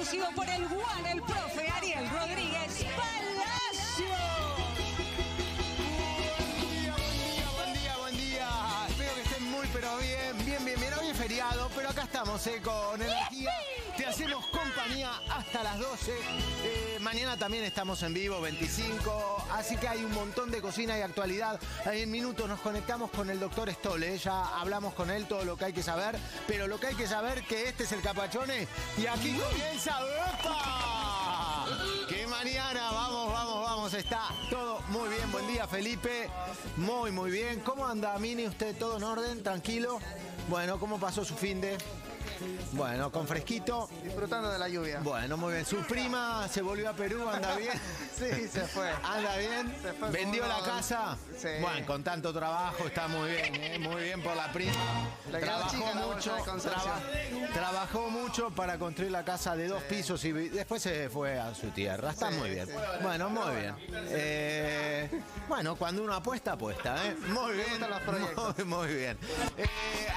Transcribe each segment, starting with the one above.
conducido por el Juan, el profe Ariel Rodríguez Palacio. Buen día, buen día. Espero que estén muy, pero bien, bien, bien, bien. Hoy es feriado, pero acá estamos, eh, con energía. Te hacemos compañía hasta las 12. Eh, mañana también estamos en vivo, 25. Así que hay un montón de cocina y actualidad. En minutos nos conectamos con el doctor Stolle. Ya hablamos con él todo lo que hay que saber. Pero lo que hay que saber que este es el Capachone. Y aquí comienza. ¡Epa! Que mañana, vamos, vamos, vamos. Está todo muy bien. Buen día, Felipe. Muy, muy bien. ¿Cómo anda, Mini? ¿Usted todo en orden? ¿Tranquilo? Bueno, ¿cómo pasó su fin de...? Bueno, con fresquito. Disfrutando de la lluvia. Bueno, muy bien. Su prima se volvió a Perú, anda bien. Sí, se fue. Anda bien. Se fue Vendió la casa. Sí. Bueno, con tanto trabajo está muy bien, ¿eh? muy bien por la prima. Trabajó chica la bolsa mucho, traba- trabajó mucho para construir la casa de dos pisos y después se fue a su tierra. Está Sí, muy bien. Bueno, muy bien. Eh, bueno, cuando uno apuesta, apuesta, ¿eh? Muy bien. Muy, muy bien. Eh,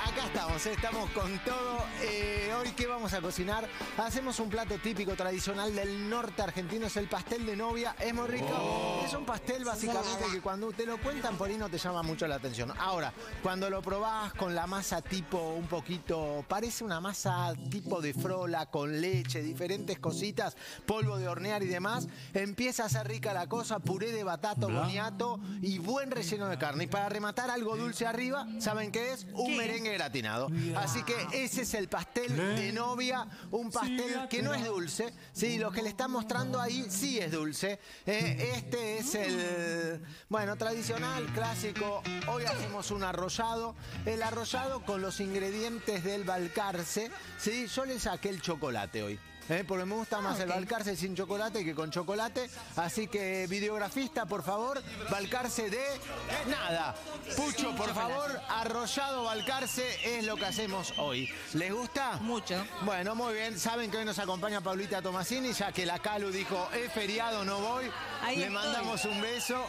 acá estamos, estamos con todo. Eh, hoy, ¿qué vamos a cocinar? Hacemos un plato típico tradicional del norte argentino, es el pastel de novia. Es muy rico. Es un pastel básicamente que cuando te lo cuentan por ahí no te llama mucho la atención. Ahora, cuando lo probás con la masa tipo un poquito, parece una masa tipo de frola, con leche, diferentes cositas, polvo de hornear y demás, empieza a ser rica la cosa, puré de batata, boniato y buen relleno de carne. Y para rematar algo dulce arriba, ¿saben qué es? Un ¿Qué? merengue gratinado. Así que ese es el pastel de novia, un pastel que no es dulce. Sí, lo que le están mostrando ahí sí es dulce. Eh, este es el, bueno, tradicional, clásico. Hoy hacemos un arrollado. El arrollado con los ingredientes del balcarce. Sí, yo le saqué el chocolate hoy. Eh, porque me gusta más el balcarce sin chocolate que con chocolate. Así que, videografista, por favor, balcarce de nada. Pucho, Sin por chocolate. favor, arrollado balcarce es lo que hacemos hoy. ¿Les gusta? Mucho. Bueno, muy bien. Saben que hoy nos acompaña Paulita Tomasini, ya que la Calu dijo, es feriado, no voy. Ahí Le estoy. mandamos un beso.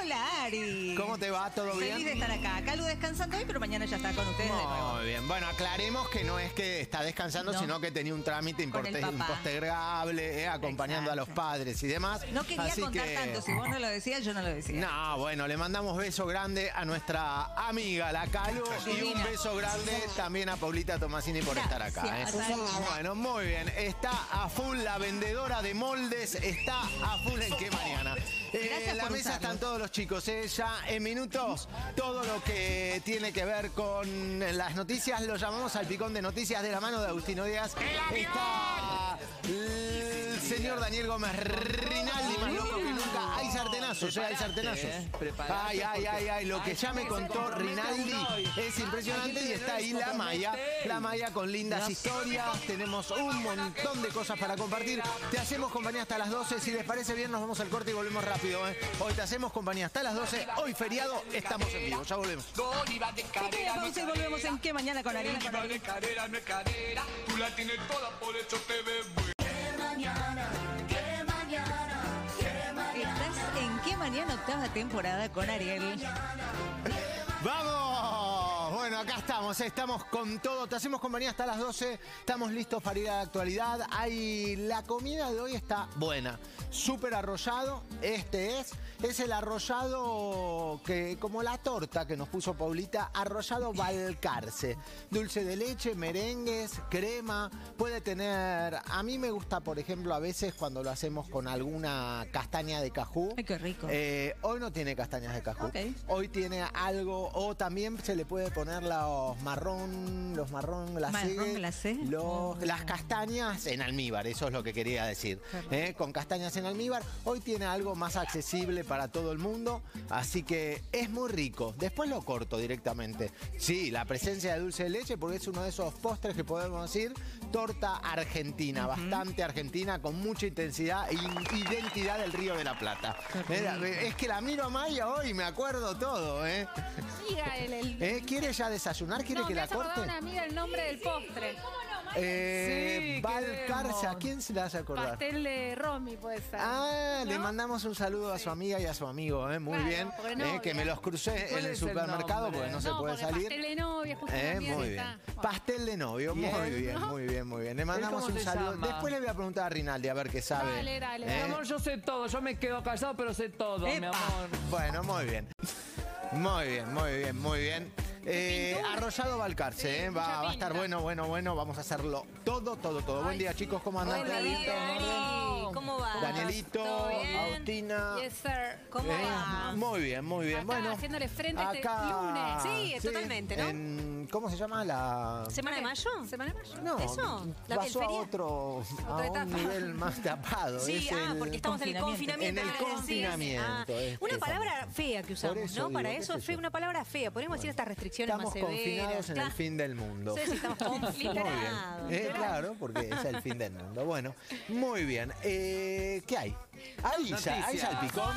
Hola, Ari. ¿Cómo te va? ¿Todo bien? Feliz de estar acá. Calu descansando hoy, pero mañana ya está con ustedes de nuevo. Muy bien. Bueno, aclaremos que no es que está descansando, No. sino que tenía un trámite Con el papá. impostergable, eh, acompañando a los padres y demás. No quería Así contar que- tanto. Si vos no lo decías, yo no lo decía. No, bueno, le mandamos beso grande a nuestra amiga, la Calu, y un beso grande también a Paulita Tomasini por estar acá. ¿eh? Bueno, muy bien. Está a full la vendedora de moldes, está a full en qué mañana. Eh, en la mesa usarlo. están todos los chicos, eh, ya en minutos todo lo que tiene que ver con las noticias lo llamamos al picón de noticias de la mano de Agustino Díaz. Está el señor Daniel Gómez Rinaldi, más loco que nunca. Hay sartenazos, eh, hay sartenazos. Ay, ay, ay, ay, lo que ya me contó Rinaldi es impresionante y está ahí la Maya, la Maya con lindas historias. Tenemos un montón de cosas para compartir. Te hacemos compañía hasta las 12. Si les parece bien, nos vamos al corte y volvemos rápido. eh. Hoy te hacemos compañía hasta las 12. Hoy feriado, estamos en vivo. Ya volvemos. Pausa y volvemos en qué mañana con cadera. Tú la tienes toda, por eso te ves buena. Estás en qué mañana octava temporada con Ariel. ¡Vamos! Bueno, acá estamos, estamos con todo. Te hacemos compañía hasta las 12. Estamos listos para ir a la actualidad. Hay... La comida de hoy está buena. Súper arrollado. Este es. Es el arrollado que, como la torta que nos puso Paulita, arrollado Balcarce. Dulce de leche, merengues, crema. Puede tener. A mí me gusta, por ejemplo, a veces cuando lo hacemos con alguna castaña de cajú. Ay, qué rico. Eh, hoy no tiene castañas de cajú. Hoy tiene algo, o también se le puede poner los marrón, los marrón glacé. ¿Marrón glacé? los- Oh. Las castañas en almíbar, eso es lo que quería decir. ¿eh? Con castañas en almíbar. Hoy tiene algo más accesible para todo el mundo, así que es muy rico. Después lo corto directamente. Sí, la presencia de dulce de leche, porque es uno de esos postres que podemos decir torta argentina, bastante argentina, con mucha intensidad e identidad del Río de la Plata. Es que la miro a Maya hoy y me acuerdo todo, ¿eh? Siga el, el- ¿Eh? ¿Quiere ya desayunar? ¿Quiere No, que me la hace acordar corte? una amiga el nombre del postre. Eh, Sí, Valcarce, ¿a quién se le hace acordar? Pastel de Romy puede ser. Ah, le ¿No? mandamos un saludo a su amiga y a su amigo, eh, muy Claro, bien. porque eh, novia. que me los crucé ¿Cuál en el es el supermercado nombre? porque no, se puede porque salir. Pastel de novia, justo Eh, muy bien. está. Bueno. Pastel de novio, muy Bien. bien, muy bien, muy bien. Le mandamos cómo un se saludo. llama? Después le voy a preguntar a Rinaldi a ver qué sabe. Dale, dale, Mi ¿Eh? amor, yo sé todo. Yo me quedo callado, pero sé todo, mi amor. Bueno, muy bien. Muy bien, muy bien, muy bien. Eh, arrollado Valcarce, eh, va, va a estar bueno, bueno, bueno. Vamos a hacerlo todo, todo, todo. Buen día, chicos, ¿cómo andan? Buen día, Dani. ¿Cómo va? Danielito. Agustina. Yes, sir. ¿Cómo Eh, va? Muy bien, muy bien. Acá, bueno, haciéndole frente este lunes. Sí, totalmente, ¿no? en- ¿Cómo se llama la...? ¿Semana de mayo? ¿Semana de mayo? No, ¿Eso? ¿La- pasó a otro, a un etapa. nivel más tapado. Sí, es ah, el- porque estamos en el confinamiento. En el confinamiento, Ah, es- una palabra fea que usamos, ¿no? Para eso fea, una palabra fea. Podemos decir estas restricciones Estamos más severas. confinados en el fin del mundo. Sí, sí, estamos Muy bien. confinados. Eh, claro, porque es el fin del mundo. Bueno, muy bien. Eh, ¿Qué hay? ¿Hay, ¿Hay salpicón?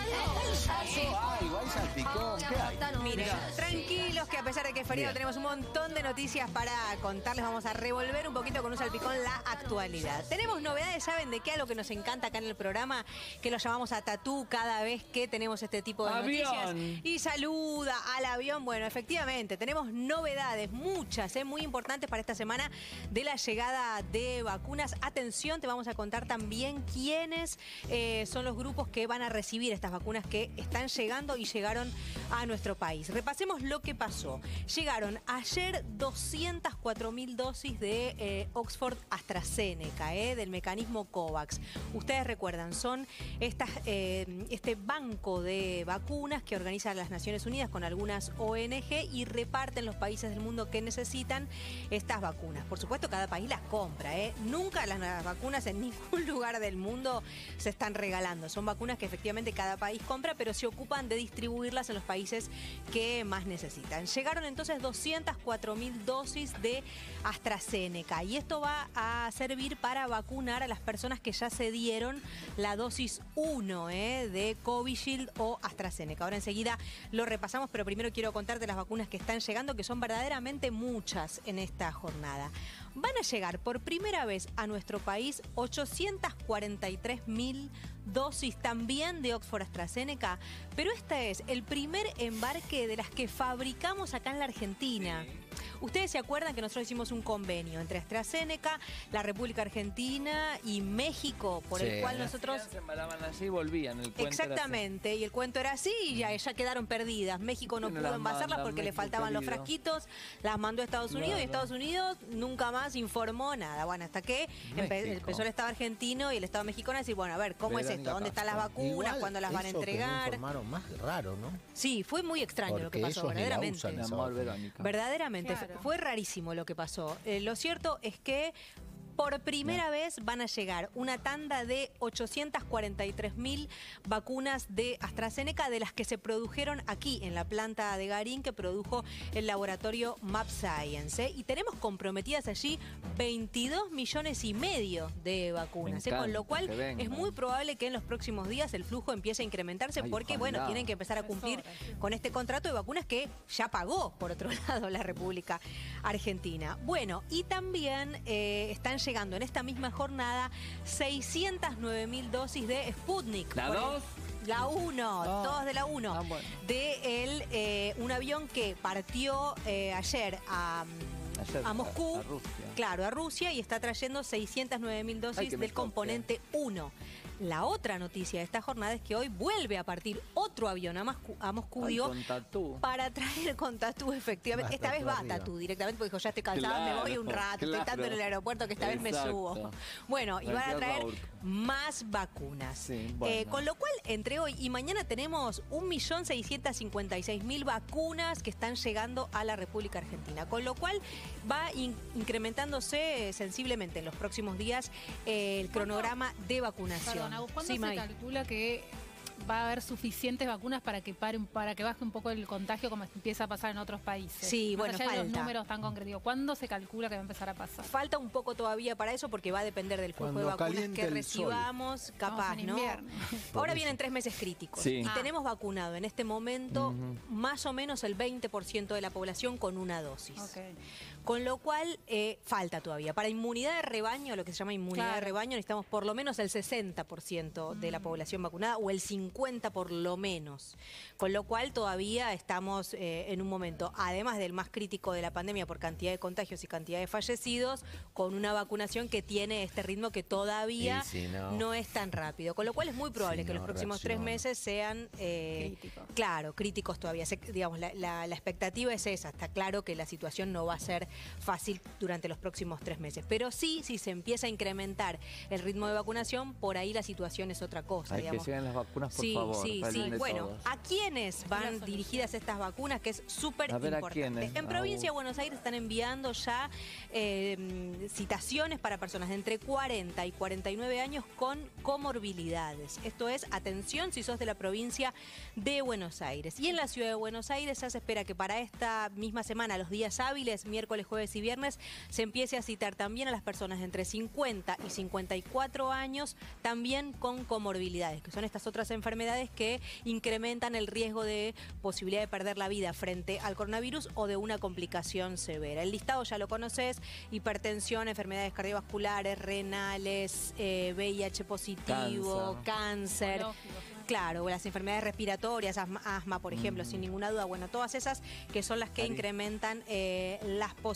Pasó algo, hay salpicón. ¿Qué hay? Miren, tranquilos que a pesar de que es feriado Bien. tenemos un montón de noticias para contarles. Vamos a revolver un poquito con un salpicón la actualidad. Tenemos novedades, ¿saben de qué? Algo que nos encanta acá en el programa, que lo llamamos a tatú cada vez que tenemos este tipo de Avión. noticias. Y saluda al avión. Bueno, efectivamente, tenemos novedades, muchas, ¿eh? muy importantes para esta semana de la llegada de vacunas. Atención, te vamos a contar también quiénes eh, son los grupos que van a recibir estas vacunas que están llegando y llegaron a nuestro país. Repasemos lo que pasó. Llegaron ayer 204 mil dosis de eh, Oxford AstraZeneca, eh, del mecanismo COVAX. Ustedes recuerdan, son estas, eh, este banco de vacunas que organizan las Naciones Unidas con algunas ONG y reparten los países del mundo que necesitan estas vacunas. Por supuesto, cada país las compra. ¿eh? Nunca las, las vacunas en ningún lugar del mundo se están regalando. Son vacunas que efectivamente cada país compra, pero se ocupan de distribuirlas en los países que más necesitan. Llegaron entonces 204 mil dosis de AstraZeneca y esto va a servir para vacunar a las personas que ya se dieron la dosis 1 ¿eh? de Covishield o AstraZeneca. Ahora enseguida lo repasamos, pero primero quiero contarte las vacunas que están llegando, que son verdaderamente muchas en esta jornada. Van a llegar por primera vez a nuestro país 843 mil dosis también de Oxford AstraZeneca, pero este es el primer embarque de las que fabricamos acá en la Argentina. Ustedes se acuerdan que nosotros hicimos un convenio entre AstraZeneca, la República Argentina y México, por Sí. el cual nosotros Se embalaban así y volvían. El cuento era así. Exactamente, y el cuento era así y ya, ya quedaron perdidas. México no pudo las envasarlas porque le faltaban los frasquitos, las mandó a Estados Unidos y. Estados Unidos nunca más informó nada. Bueno, hasta que empe- empezó el Estado argentino y el Estado mexicano a decir, bueno, a ver, ¿cómo es esto? ¿Dónde están las vacunas? Igual, ¿Cuándo las van a eso que no entregar? informaron más raro, ¿no? Sí, fue muy extraño lo que pasó, la verdaderamente. usan Mi Claro. fue rarísimo lo que pasó. Eh, lo cierto es que por primera vez van a llegar una tanda de 843 mil vacunas de AstraZeneca de las que se produjeron aquí en la planta de Garín que produjo el laboratorio Map Science. ¿eh? Y tenemos comprometidas allí 22 millones y medio de vacunas. ¿eh? Con lo cual es muy probable que en los próximos días el flujo empiece a incrementarse Ay, porque, ojalá. bueno, tienen que empezar a cumplir con este contrato de vacunas que ya pagó, por otro lado, la República Argentina. Bueno, y también eh, están llegando en esta misma jornada 609 mil dosis de Sputnik. ¿La Por el- dos? La 1, Ah. todos de la 1. Ah, bueno. De el, eh, un avión que partió eh, ayer a, Ayer, a Moscú. a- a Rusia. Claro, a Rusia y está trayendo 609 mil dosis del componente 1. La otra noticia de esta jornada es que hoy vuelve a partir otro avión a, Moscú, a Moscú, Ay, digo, con tatú. para traer con Tatú, efectivamente. Va, esta vez va arriba. Tatú directamente, porque dijo, ya estoy cansada, me Claro, voy un rato, estoy tanto en el aeropuerto que esta vez me subo. Bueno, y van a traer más vacunas. Sí, bueno. Eh, con lo cual, entre hoy y mañana tenemos 1.656.000 vacunas que están llegando a la República Argentina. Con lo cual, va in- incrementándose sensiblemente en los próximos días eh, el cronograma de vacunación. Perdón, Agus, ¿cuándo Sí, se May. calcula que va a haber suficientes vacunas para que pare, para que baje un poco el contagio como empieza a pasar en otros países. Sí, Más bueno, allá de los falta. números tan concretos. ¿Cuándo se calcula que va a empezar a pasar? Falta un poco todavía para eso porque va a depender del flujo de vacunas que recibamos, capaz, ¿no? Ahora vienen tres meses críticos Sí. y Ah. tenemos vacunado en este momento más o menos el 20% de la población con una dosis. Ok. Con lo cual, eh, falta todavía. Para inmunidad de rebaño, lo que se llama inmunidad de rebaño, necesitamos por lo menos el 60% de la población vacunada o el 50% por lo menos. Con lo cual, todavía estamos eh, en un momento, además del más crítico de la pandemia por cantidad de contagios y cantidad de fallecidos, con una vacunación que tiene este ritmo que todavía si no- no es tan rápido. Con lo cual, es muy probable Si que no los próximos tres meses sean... eh, Críticos. Claro, críticos todavía. Se- digamos, la, la- la expectativa es esa. Está claro que la situación no va a ser fácil durante los próximos tres meses. Pero sí, si se empieza a incrementar el ritmo de vacunación, por ahí la situación es otra cosa. Hay que digamos. lleguen las vacunas, por sí, favor. sí, sí. Bueno, todos. ¿a quiénes van dirigidas estas vacunas? Que es súper A ver, ¿a importante. quiénes? En provincia de. Buenos Aires están enviando ya eh, citaciones para personas de entre 40 y 49 años con comorbilidades. Esto es, atención si sos de la provincia de Buenos Aires. Y en la ciudad de Buenos Aires ya se espera que para esta misma semana, los días hábiles, miércoles, jueves y viernes, se empiece a citar también a las personas de entre 50 y 54 años, también con comorbilidades, que son estas otras enfermedades que incrementan el riesgo de posibilidad de perder la vida frente al coronavirus o de una complicación severa. El listado ya lo conoces, hipertensión, enfermedades cardiovasculares, renales, eh, VIH positivo, cáncer. Claro, las enfermedades respiratorias, asma, asma, por ejemplo, sin ninguna duda. Bueno, todas esas que son las que incrementan eh, las posibilidades.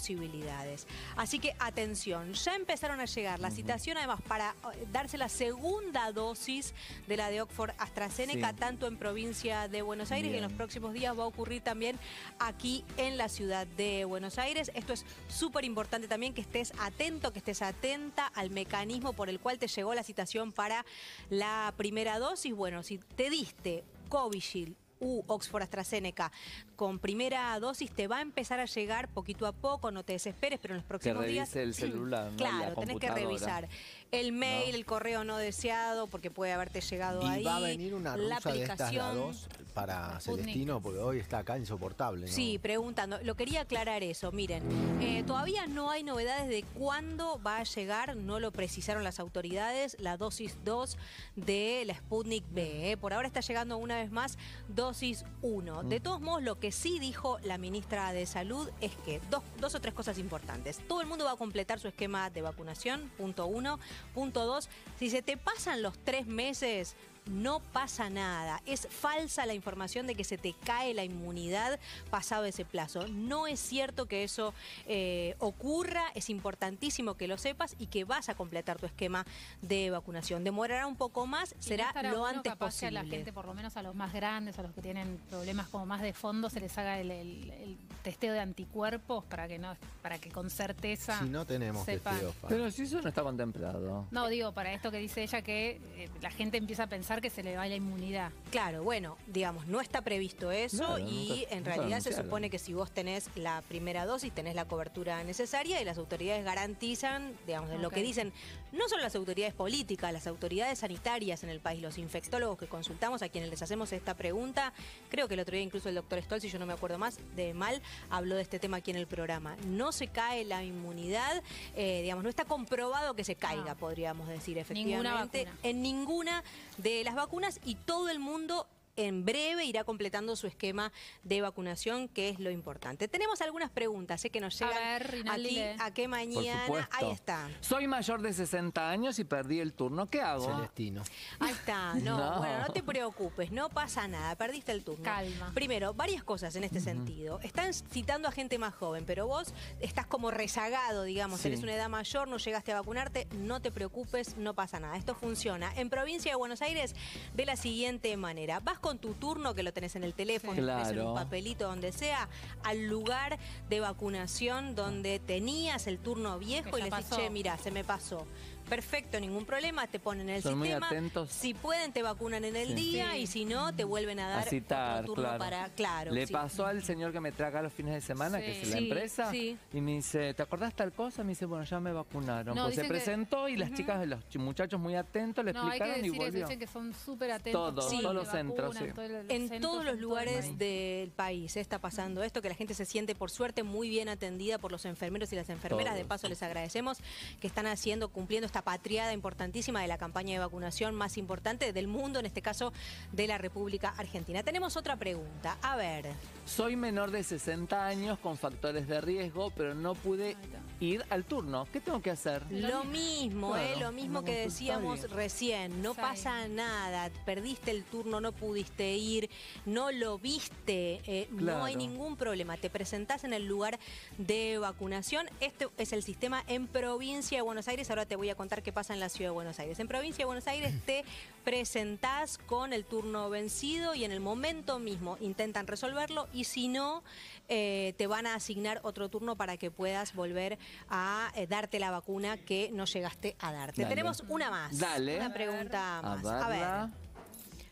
Así que atención, ya empezaron a llegar la citación además para eh, darse la segunda dosis de la de Oxford AstraZeneca, Sí. tanto en provincia de Buenos Aires y en los próximos días va a ocurrir también aquí en la ciudad de Buenos Aires. Esto es súper importante también que estés atento, que estés atenta al mecanismo por el cual te llegó la citación para la primera dosis. Bueno, si te diste Covishield u Oxford AstraZeneca. Con primera dosis te va a empezar a llegar poquito a poco, no te desesperes, pero en los próximos días revise el celular, ¿no? Claro, La tenés que revisar el mail, No. el correo no deseado porque puede haberte llegado Y ahí. va a venir una la rusa de estas, la dos, para. Celestino, porque hoy está acá insoportable. ¿no? Sí, preguntando. Lo quería aclarar eso. Miren, eh, todavía no hay novedades de cuándo va a llegar, no lo precisaron las autoridades, la dosis 2 de la Sputnik B. ¿eh? Por ahora está llegando una vez más dosis 1. De todos modos, lo que sí dijo la ministra de Salud es que dos, dos o tres cosas importantes. Todo el mundo va a completar su esquema de vacunación, punto uno. Punto dos, si se te pasan los tres meses, no pasa nada. Es falsa la información de que se te cae la inmunidad pasado ese plazo. No es cierto que eso eh, ocurra, es importantísimo que lo sepas y que vas a completar tu esquema de vacunación. Demorará un poco más, Y será lo antes capaz que a la posible. gente, por lo menos a los más grandes, a los que tienen problemas como más de fondo, se les haga el, el- el testeo de anticuerpos para que no, para que con certeza Si no tenemos sepan. testeo. Pero si eso no está contemplado. No, digo, para esto que dice ella, que eh, la gente empieza a pensar que se le va la inmunidad. Claro, bueno, digamos, no está previsto eso Claro, y nunca- en nunca realidad se supone que si vos tenés la primera dosis, tenés la cobertura necesaria y las autoridades garantizan, digamos, lo que dicen, no solo las autoridades políticas, las autoridades sanitarias en el país, los infectólogos que consultamos, a quienes les hacemos esta pregunta, creo que el otro día incluso el doctor Stoll, si yo no me acuerdo más, de mal, habló de este tema aquí en el programa. No se cae la inmunidad, eh, digamos, no está comprobado que se caiga, podríamos decir efectivamente, en ninguna de las vacunas y todo el mundo en breve irá completando su esquema de vacunación, que es lo importante. Tenemos algunas preguntas, sé que nos A llegan ver, aquí lee. a qué mañana. Ahí está. Soy mayor de 60 años y perdí el turno. ¿Qué hago? Celestino. Ahí está, no, No. bueno, no te preocupes, no pasa nada, perdiste el turno. Calma. Primero, varias cosas en este sentido. Están citando a gente más joven, pero vos estás como rezagado, digamos, Sí. tenés una edad mayor, no llegaste a vacunarte, no te preocupes, no pasa nada. Esto funciona. En provincia de Buenos Aires, de la siguiente manera. Vas con tu turno, que lo tenés en el teléfono, Sí. tenés en un Claro. papelito, donde sea, al lugar de vacunación donde tenías el turno viejo Que y le decís, che, mira, se me pasó. Perfecto, ningún problema, te ponen el Son muy sistema. atentos. Si pueden, te vacunan en el Sí. día Sí. y si no, te vuelven a A dar citar, otro turno claro. para. Claro. Le sí. pasó al señor que me traga los fines de semana, que es la Sí, empresa, sí. y me dice, ¿te acordás tal cosa? Me dice, bueno, ya me vacunaron. No, pues se que- presentó y las chicas, los ch- muchachos muy atentos le No, hay que explicaron y decir eso, volvió. dicen que son súper atentos. Todo, Sí. todos los centros, sí. En todos los lugares del país está pasando esto, que la gente se siente por suerte muy bien atendida por los enfermeros y las enfermeras. De Todos. paso les agradecemos que están haciendo, cumpliendo esta patriada importantísima de la campaña de vacunación más importante del mundo, en este caso de la República Argentina. Tenemos otra pregunta. A ver. Soy menor de 60 años con factores de riesgo, pero no pude ir al turno. ¿Qué tengo que hacer? Lo mismo, Claro, ¿eh? lo mismo una que decíamos recién. No pasa nada. Perdiste el turno, no pudiste ir, no lo viste. eh, No hay ningún problema. Te presentás en el lugar de vacunación. Este es el sistema en provincia de Buenos Aires. Ahora te voy a contar qué pasa en la ciudad de Buenos Aires. En provincia de Buenos Aires te presentás con el turno vencido y en el momento mismo intentan resolverlo y si no, eh, te van a asignar otro turno para que puedas volver a eh, darte la vacuna que no llegaste a darte. Dale. Tenemos una más. Dale. Una pregunta más. A ver.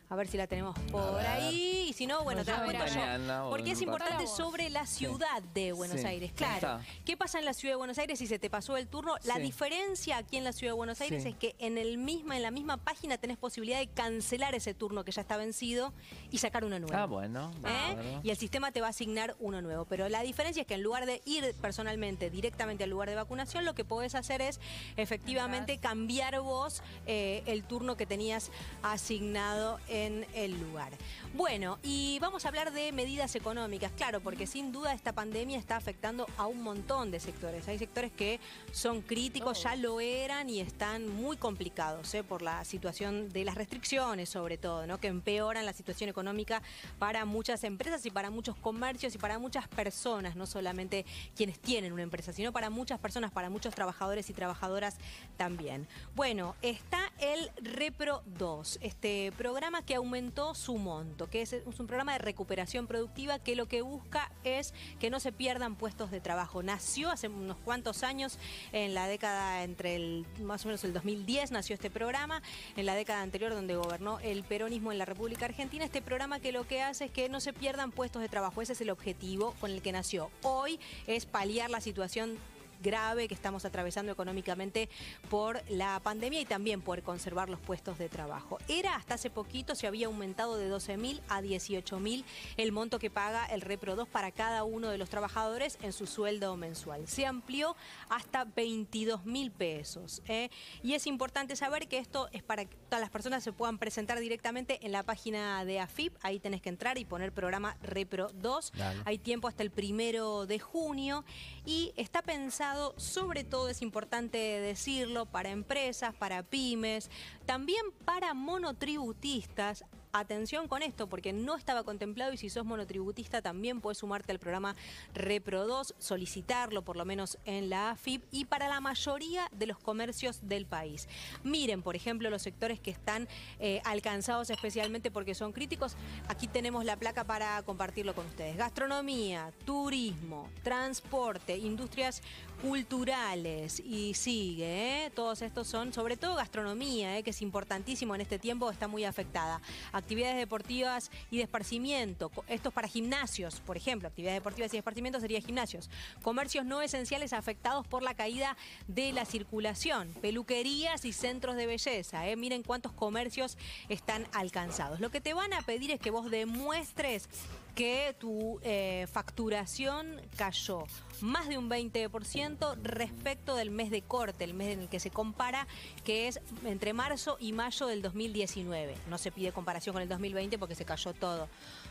A ver si la tenemos por ahí. Y si no, bueno, No, te la cuento yo. Porque es importante sobre la ciudad de Buenos Sí. Aires. ¿Cómo Claro. ¿Qué pasa en la ciudad de Buenos Aires si se te pasó el turno? La Sí. diferencia aquí en la ciudad de Buenos Aires Sí. es que en, el misma, en la misma página tenés posibilidad de cancelar ese turno que ya está vencido y sacar uno nuevo. Ah, bueno. ¿eh? Y el sistema te va a asignar uno nuevo. Pero la diferencia es que en lugar de ir personalmente directamente al lugar de vacunación, lo que podés hacer es efectivamente cambiar vos eh, el turno que tenías asignado en el lugar. Bueno, y vamos a hablar de medidas económicas, claro, porque sin duda esta pandemia está afectando a un montón de sectores. Hay sectores que son críticos, ya lo eran y están muy complicados ¿eh? por la situación de las restricciones, sobre todo, ¿no? que empeoran la situación económica para muchas empresas y para muchos comercios y para muchas personas, no solamente quienes tienen una empresa, sino para muchas personas, para muchos trabajadores y trabajadoras también. Bueno, está el Repro 2, este programa que aumentó su monto, que es, un programa de recuperación productiva que lo que busca es que no se pierdan puestos de trabajo. Nació hace unos cuantos años, en la década entre el más o menos el 2010 nació este programa, en la década anterior donde gobernó el peronismo en la República Argentina, este programa que lo que hace es que no se pierdan puestos de trabajo, ese es el objetivo con el que nació. Hoy es paliar la situación grave que estamos atravesando económicamente por la pandemia y también poder conservar los puestos de trabajo. Era hasta hace poquito, se había aumentado de 12 mil a 18 mil el monto que paga el Repro 2 para cada uno de los trabajadores en su sueldo mensual. Se amplió hasta 22 mil pesos. ¿eh? Y es importante saber que esto es para que todas las personas se puedan presentar directamente en la página de AFIP. Ahí tenés que entrar y poner programa Repro 2. Dale. Hay tiempo hasta el primero de junio y está pensado, sobre todo es importante decirlo, para empresas, para pymes, también para monotributistas. Atención con esto, porque no estaba contemplado y si sos monotributista también puedes sumarte al programa Repro 2, solicitarlo por lo menos en la AFIP y para la mayoría de los comercios del país. Miren, por ejemplo, los sectores que están eh, alcanzados especialmente porque son críticos. Aquí tenemos la placa para compartirlo con ustedes. Gastronomía, turismo, transporte, industrias culturales y sigue. ¿eh? Todos estos son, sobre todo gastronomía, ¿eh? que es importantísimo en este tiempo, está muy afectada. Actividades deportivas y de esparcimiento. Co- Esto es para gimnasios, por ejemplo. Actividades deportivas y de esparcimiento sería gimnasios. Comercios no esenciales afectados por la caída de la circulación. Peluquerías y centros de belleza. ¿eh? Miren cuántos comercios están alcanzados. Lo que te van a pedir es que vos demuestres que tu eh, facturación cayó más de un 20% respecto del mes de corte, el mes en el que se compara, que es entre marzo y mayo del 2019. No se pide comparación con el 2020 porque se cayó todo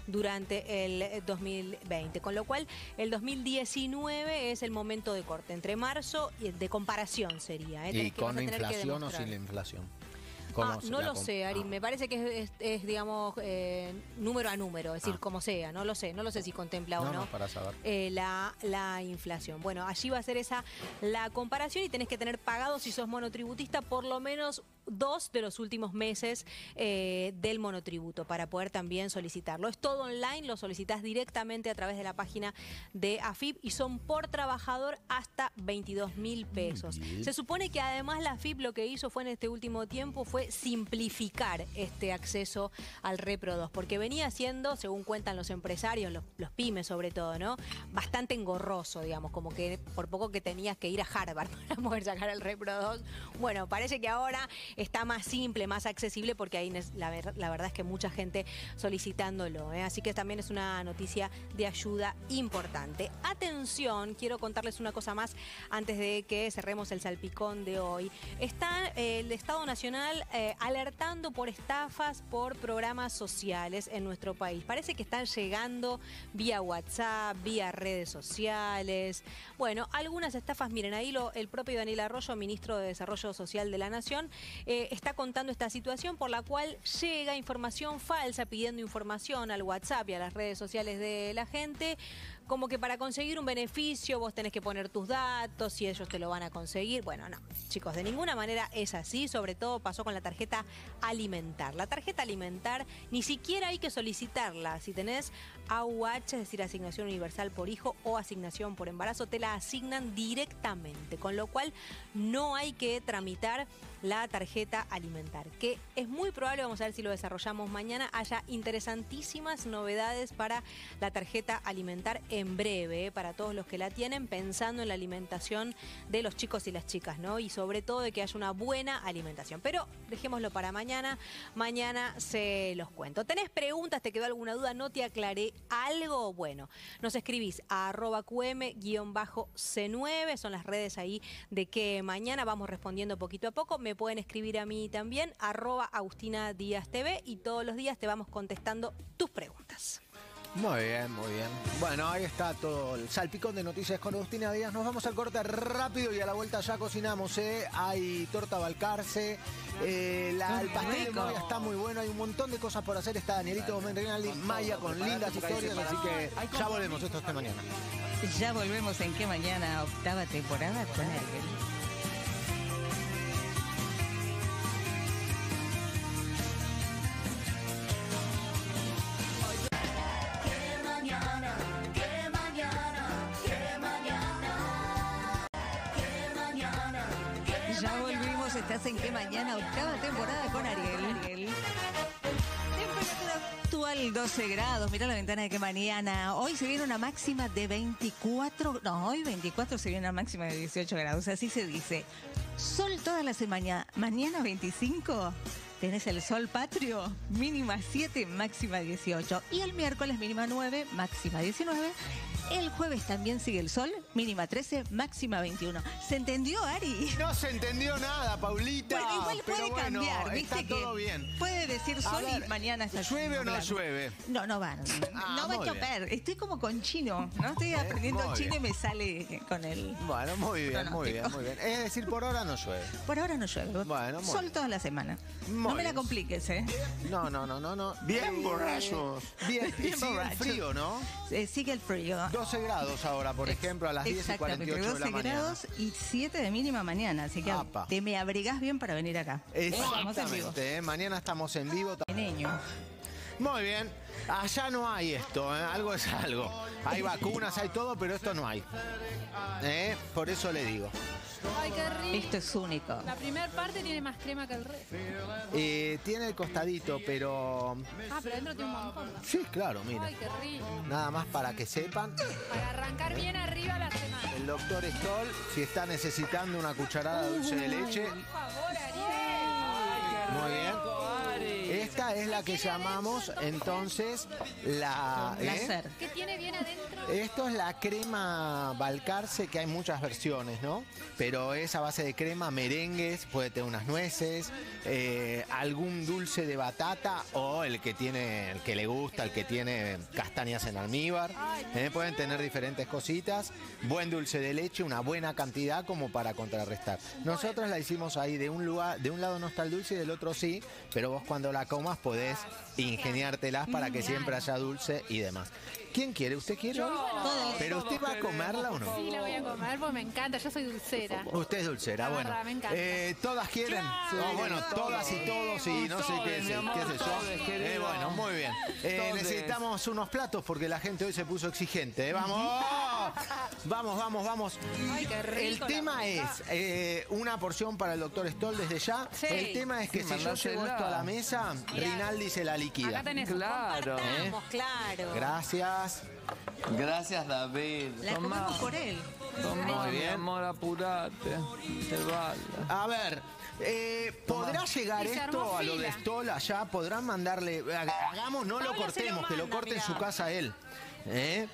durante el eh, 2020. Con lo cual, el 2019 es el momento de corte, entre marzo y de comparación sería. ¿eh? ¿Y con inflación o sin la inflación? Ah, no lo sé, Ari. Ah. Me parece que es, es- es, digamos, eh, número a número, es decir, Ah. como sea. No lo sé. No lo sé si contempla o No, no. no, para saber. eh, la, la inflación. Bueno, allí va a ser esa la comparación y tenés que tener pagado, si sos monotributista, por lo menos dos de los últimos meses eh, del monotributo para poder también solicitarlo. Es todo online, lo solicitas directamente a través de la página de AFIP y son por trabajador hasta 22 mil pesos. Se supone que además la AFIP lo que hizo fue en este último tiempo fue simplificar este acceso al Repro 2, porque venía siendo, según cuentan los empresarios, los, los pymes sobre todo, ¿no? Bastante engorroso, digamos, como que por poco que tenías que ir a Harvard para poder sacar el Repro 2. Bueno, parece que ahora está más simple, más accesible, porque ahí la verdad es que mucha gente solicitándolo. ¿eh? Así que también es una noticia de ayuda importante. Atención, quiero contarles una cosa más antes de que cerremos el salpicón de hoy. Está eh, el Estado Nacional eh, alertando por estafas por programas sociales en nuestro país. Parece que están llegando vía WhatsApp, vía redes sociales. Bueno, algunas estafas, miren, ahí lo, el propio Daniel Arroyo, ministro de Desarrollo Social de la Nación, eh, está contando esta situación por la cual llega información falsa pidiendo información al WhatsApp y a las redes sociales de la gente, como que para conseguir un beneficio vos tenés que poner tus datos y ellos te lo van a conseguir. Bueno, no, chicos, de ninguna manera es así, sobre todo pasó con la tarjeta alimentar. La tarjeta alimentar ni siquiera hay que solicitarla. Si tenés AUH, es decir, asignación universal por hijo o asignación por embarazo, te la asignan directamente, con lo cual no hay que tramitar la tarjeta alimentar, que es muy probable, vamos a ver si lo desarrollamos mañana, haya interesantísimas novedades para la tarjeta alimentar en breve, eh, para todos los que la tienen, pensando en la alimentación de los chicos y las chicas, ¿no? Y sobre todo de que haya una buena alimentación. Pero dejémoslo para mañana, mañana se los cuento. ¿Tenés preguntas? ¿Te quedó alguna duda? ¿No te aclaré algo? Bueno, nos escribís a arroba qm-c9, son las redes ahí de que mañana vamos respondiendo poquito a poco. Me pueden escribir a mí también, arroba Agustina Díaz TV y todos los días te vamos contestando tus preguntas. Muy bien, muy bien. Bueno, ahí está todo el salpicón de noticias con Agustina Díaz. Nos vamos al corte rápido y a la vuelta ya cocinamos, ¿eh? Hay torta balcarce, eh, la- el pastel de está muy bueno, hay un montón de cosas por hacer. Está Danielito Menregali, Maya con lindas historias, así que ya volvemos esto esta mañana. Ya volvemos en qué mañana, octava temporada con estás en qué mañana, octava temporada con Ariel. Temperatura actual 12 grados, mira la ventana de qué mañana. Hoy se viene una máxima de 24, no, hoy 24 se viene una máxima de 18 grados, así se dice. Sol toda la semana, mañana 25. Tenés el sol patrio, mínima 7, máxima 18. Y el miércoles mínima 9, máxima 19. El jueves también sigue el sol, mínima 13, máxima 21. ¿Se entendió, Ari? No se entendió nada, Paulita. Bueno, igual pero puede bueno, cambiar, ¿viste? Está todo que bien. Puede decir sol ver, y mañana está ¿llueve o no llueve? No, no va. Ah, no va a bien. chover. Estoy como con chino. No estoy aprendiendo muy chino y me sale con el. Bueno, muy bien, muy bien, muy bien. Es decir, por ahora no llueve. Por ahora no llueve. Bueno, muy Sol toda la semana. Muy no me la compliques, ¿eh? No, no, no, no, no. Bien borrachos. Bien, Bien sigue el borrachos. frío, ¿no? Eh, sigue el frío. 12 grados ahora, por ejemplo, a las 10 y Exactamente, 48 de 12 la mañana. grados y 7 de mínima mañana. Así que Apa. te me abrigás bien para venir acá. Estamos en vivo. Exactamente, ¿eh? mañana estamos en vivo. Pequeño. Muy bien, allá no hay esto, ¿eh? algo es algo. Hay vacunas, hay todo, pero esto no hay. ¿Eh? Por eso le digo. Ay, qué rico. Esto es único. La primera parte tiene más crema que el resto. Eh, tiene el costadito, pero... Ah, pero adentro tiene un montón. Sí, claro, mira. Ay, qué rico. Nada más para que sepan. Para arrancar bien arriba la semana. El doctor Stoll, si está necesitando una cucharada de dulce de leche, Por favor, Ariel. muy bien. Esta es la que llamamos entonces la... ¿eh? Placer. ¿Qué tiene bien adentro? Esto es la crema Balcarce, que hay muchas versiones, ¿no? Pero es a base de crema, merengues, puede tener unas nueces, eh, algún dulce de batata o el que tiene, el que le gusta, el que tiene castañas en almíbar. ¿eh? Pueden tener diferentes cositas. Buen dulce de leche, una buena cantidad como para contrarrestar. Nosotros la hicimos ahí de un lugar, de un lado no está el dulce y del otro sí, pero vos cuando la comas podés ingeniártelas para que siempre haya dulce y demás. ¿Quién quiere? ¿Usted quiere? hoy? ¿Pero usted va a comerla o no? Sí, la voy a comer porque me encanta. Yo soy dulcera. Usted es dulcera, La bueno. verdad, me encanta. Eh, ¿Todas quieren? No, bueno, todas y todos y no sé qué, mi sé- amor, qué sé yo. Eh, bueno, muy bien. Eh, Todes. necesitamos unos platos porque la gente hoy se puso exigente. ¿eh? ¡Vamos! Vamos, vamos, vamos. Ay, qué rico El la tema es verdad. eh, una porción para el doctor Stoll desde ya. Sí. El tema es que Sí, si yo mandásela. llevo esto a la mesa, Rinaldi se la liquida. Acá tenés. Claro. ¿Eh? Claro. Gracias. Gracias, David. La Tomá. comemos por él. Tomá, Muy mi bien. amor, apurate. A ver, eh, ¿podrá llegar esto a lo de. Stoll allá? ¿Podrán mandarle? ha- Hagamos, no lo cortemos, que lo corte en su casa él. ¿Eh?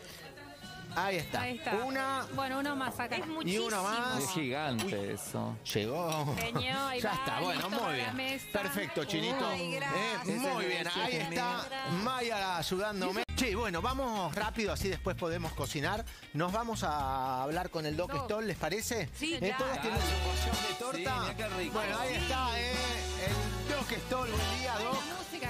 Ahí está. Ahí está. Una Bueno, uno más acá. Es y muchísimo. una más. Es gigante eso. Llegó. Señor, ahí ya va, está, bueno, listo muy para la bien. mesa. Perfecto, Chinito. Ay, Eh, gracias. muy bien, ahí es está Maya ayudándome. Sí, bueno, vamos rápido, así después podemos cocinar. Nos vamos a hablar con el Doc Doc. Stoll, ¿les parece? Sí, Eh, claro. ¿Todos tienen su porción de torta? Sí, mira qué rico. Bueno, ahí está, eh, el Doc Stoll, buen día, Ay, Doc. la música.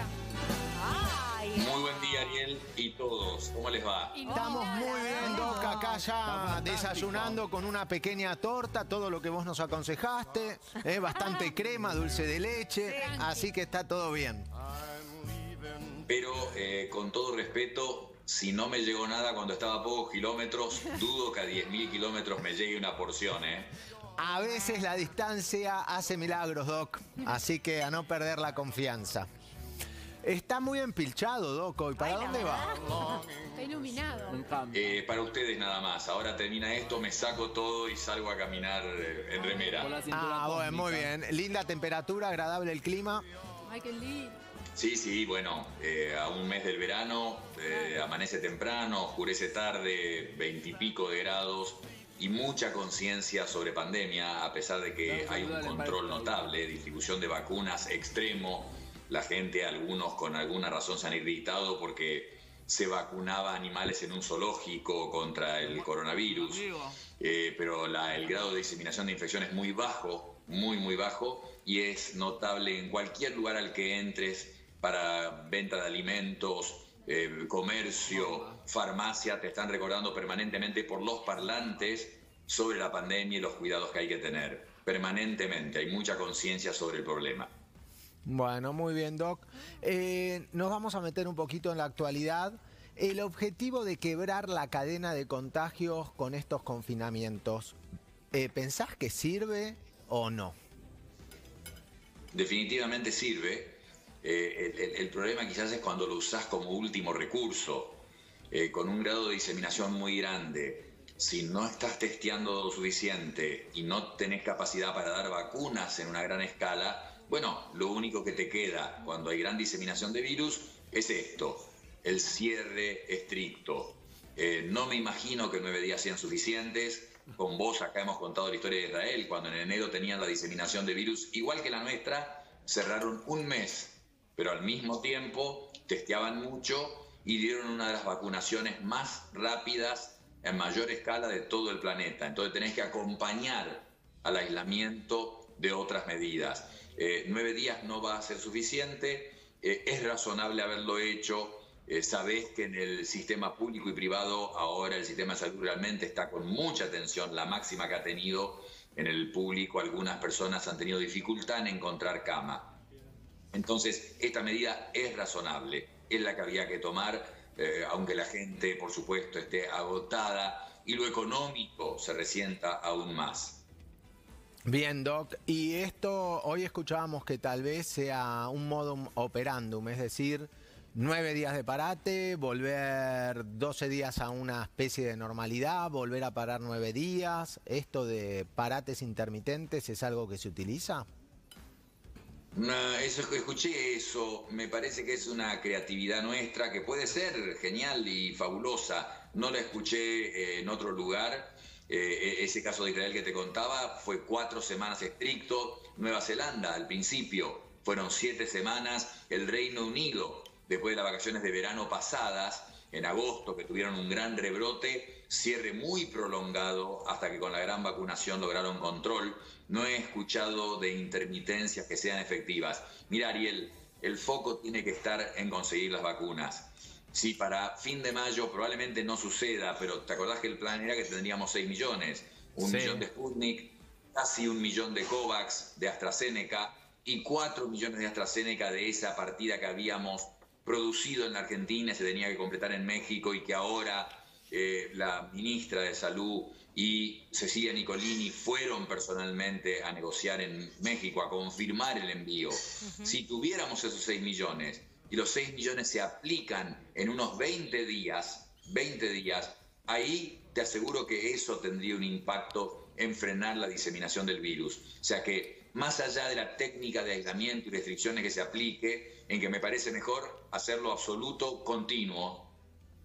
Muy buen día, Ariel, y todos. ¿Cómo les va? Estamos muy bien, Doc, acá ya desayunando con una pequeña torta, todo lo que vos nos aconsejaste, eh, bastante crema, dulce de leche, así que está todo bien. Pero eh, con todo respeto, si no me llegó nada cuando estaba a pocos kilómetros, dudo que a 10.000 kilómetros me llegue una porción, ¿eh? A veces la distancia hace milagros, Doc, así que a no perder la confianza. Está muy empilchado, Doc, hoy. ¿Para dónde va? Está iluminado. Eh, Para ustedes nada más. Ahora termina esto, me saco todo y salgo a caminar eh, en remera. Ah, bueno, muy bien. Linda temperatura, agradable el clima. Ay, qué lindo. Sí, sí, bueno, eh, a un mes del verano, eh, amanece temprano, oscurece tarde, veintipico de grados y mucha conciencia sobre pandemia, a pesar de que hay un control notable, distribución de vacunas extremo. La gente, algunos con alguna razón se han irritado porque se vacunaba animales en un zoológico contra el coronavirus, Eh, pero la- el grado de diseminación de infección es muy bajo, muy, muy bajo, y es notable en cualquier lugar al que entres para venta de alimentos, eh, comercio, farmacia, te están recordando permanentemente por los parlantes sobre la pandemia y los cuidados que hay que tener. Permanentemente, hay mucha conciencia sobre el problema. Bueno, muy bien, Doc. Eh, nos vamos a meter un poquito en la actualidad. El objetivo de quebrar la cadena de contagios con estos confinamientos, eh, ¿pensás que sirve o no? definitivamente sirve. Eh, el, el- problema quizás es cuando lo usás como último recurso, con un grado de diseminación muy grande. Si no estás testeando lo suficiente y no tenés capacidad para dar vacunas en una gran escala, bueno, lo único que te queda cuando hay gran diseminación de virus es esto, el cierre estricto. Eh, no me imagino que nueve días sean suficientes. Con vos acá hemos contado la historia de Israel, cuando en enero tenían la diseminación de virus igual que la nuestra, cerraron un mes, pero al mismo tiempo testeaban mucho y dieron una de las vacunaciones más rápidas en mayor escala de todo el planeta. Entonces tenés que acompañar al aislamiento de otras medidas. Eh, nueve días no va a ser suficiente, eh, es razonable haberlo hecho. Eh, sabés que en el sistema público y privado ahora el sistema de salud realmente está con mucha atención, la máxima que ha tenido en el público. Algunas personas han tenido dificultad en encontrar cama. Entonces, esta medida es razonable, es la que había que tomar, eh, aunque la gente, por supuesto, esté agotada y lo económico se resienta aún más. Bien, Doc. Y esto, hoy escuchábamos que tal vez sea un modum operandum, es decir, nueve días de parate, volver 12 días a una especie de normalidad, volver a parar nueve días. ¿Esto de parates intermitentes es algo que se utiliza? No, eso escuché eso, me parece que es una creatividad nuestra que puede ser genial y fabulosa. No la escuché eh, en otro lugar. Eh, ese caso de Israel que te contaba fue cuatro semanas estricto. Nueva Zelanda al principio fueron siete semanas. El Reino Unido, después de las vacaciones de verano pasadas, en agosto, que tuvieron un gran rebrote, cierre muy prolongado hasta que con la gran vacunación lograron control. No he escuchado de intermitencias que sean efectivas. Mira, Ariel, el foco tiene que estar en conseguir las vacunas. Si para fin de mayo probablemente no suceda, pero ¿te acordás que el plan era que tendríamos 6 millones? Un Sí. millón de Sputnik, casi un millón de COVAX, de AstraZeneca y 4 millones de AstraZeneca de esa partida que habíamos producido en la Argentina y se tenía que completar en México y que ahora eh, la ministra de Salud y Cecilia Nicolini fueron personalmente a negociar en México, a confirmar el envío. Si tuviéramos esos 6 millones y los 6 millones se aplican en unos 20 días, 20 días, ahí te aseguro que eso tendría un impacto en frenar la diseminación del virus. O sea que más allá de la técnica de aislamiento y restricciones que se aplique, en que me parece mejor hacerlo absoluto, continuo,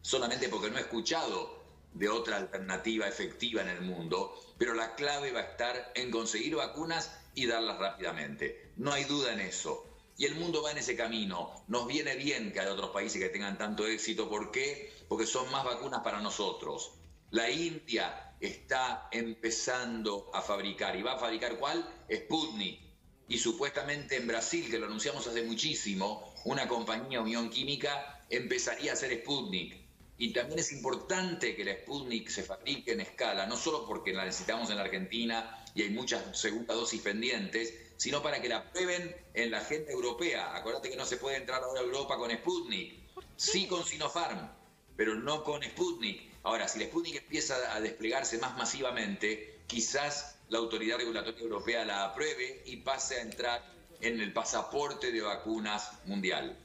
solamente porque no he escuchado de otra alternativa efectiva en el mundo, pero la clave va a estar en conseguir vacunas y darlas rápidamente. No hay duda en eso. Y el mundo va en ese camino. Nos viene bien que haya otros países que tengan tanto éxito. ¿Por qué? Porque son más vacunas para nosotros. La India está empezando a fabricar. ¿Y va a fabricar cuál? Sputnik. Y supuestamente en Brasil, que lo anunciamos hace muchísimo, una compañía Unión Química empezaría a hacer Sputnik. Y también es importante que la Sputnik se fabrique en escala, no solo porque la necesitamos en la Argentina y hay muchas segunda dosis pendientes, sino para que la prueben en la agenda europea. Acuérdate que no se puede entrar ahora a Europa con Sputnik, sí con Sinopharm, pero no con Sputnik. Ahora, si la Sputnik empieza a desplegarse más masivamente, quizás la autoridad regulatoria europea la apruebe y pase a entrar en el pasaporte de vacunas mundial.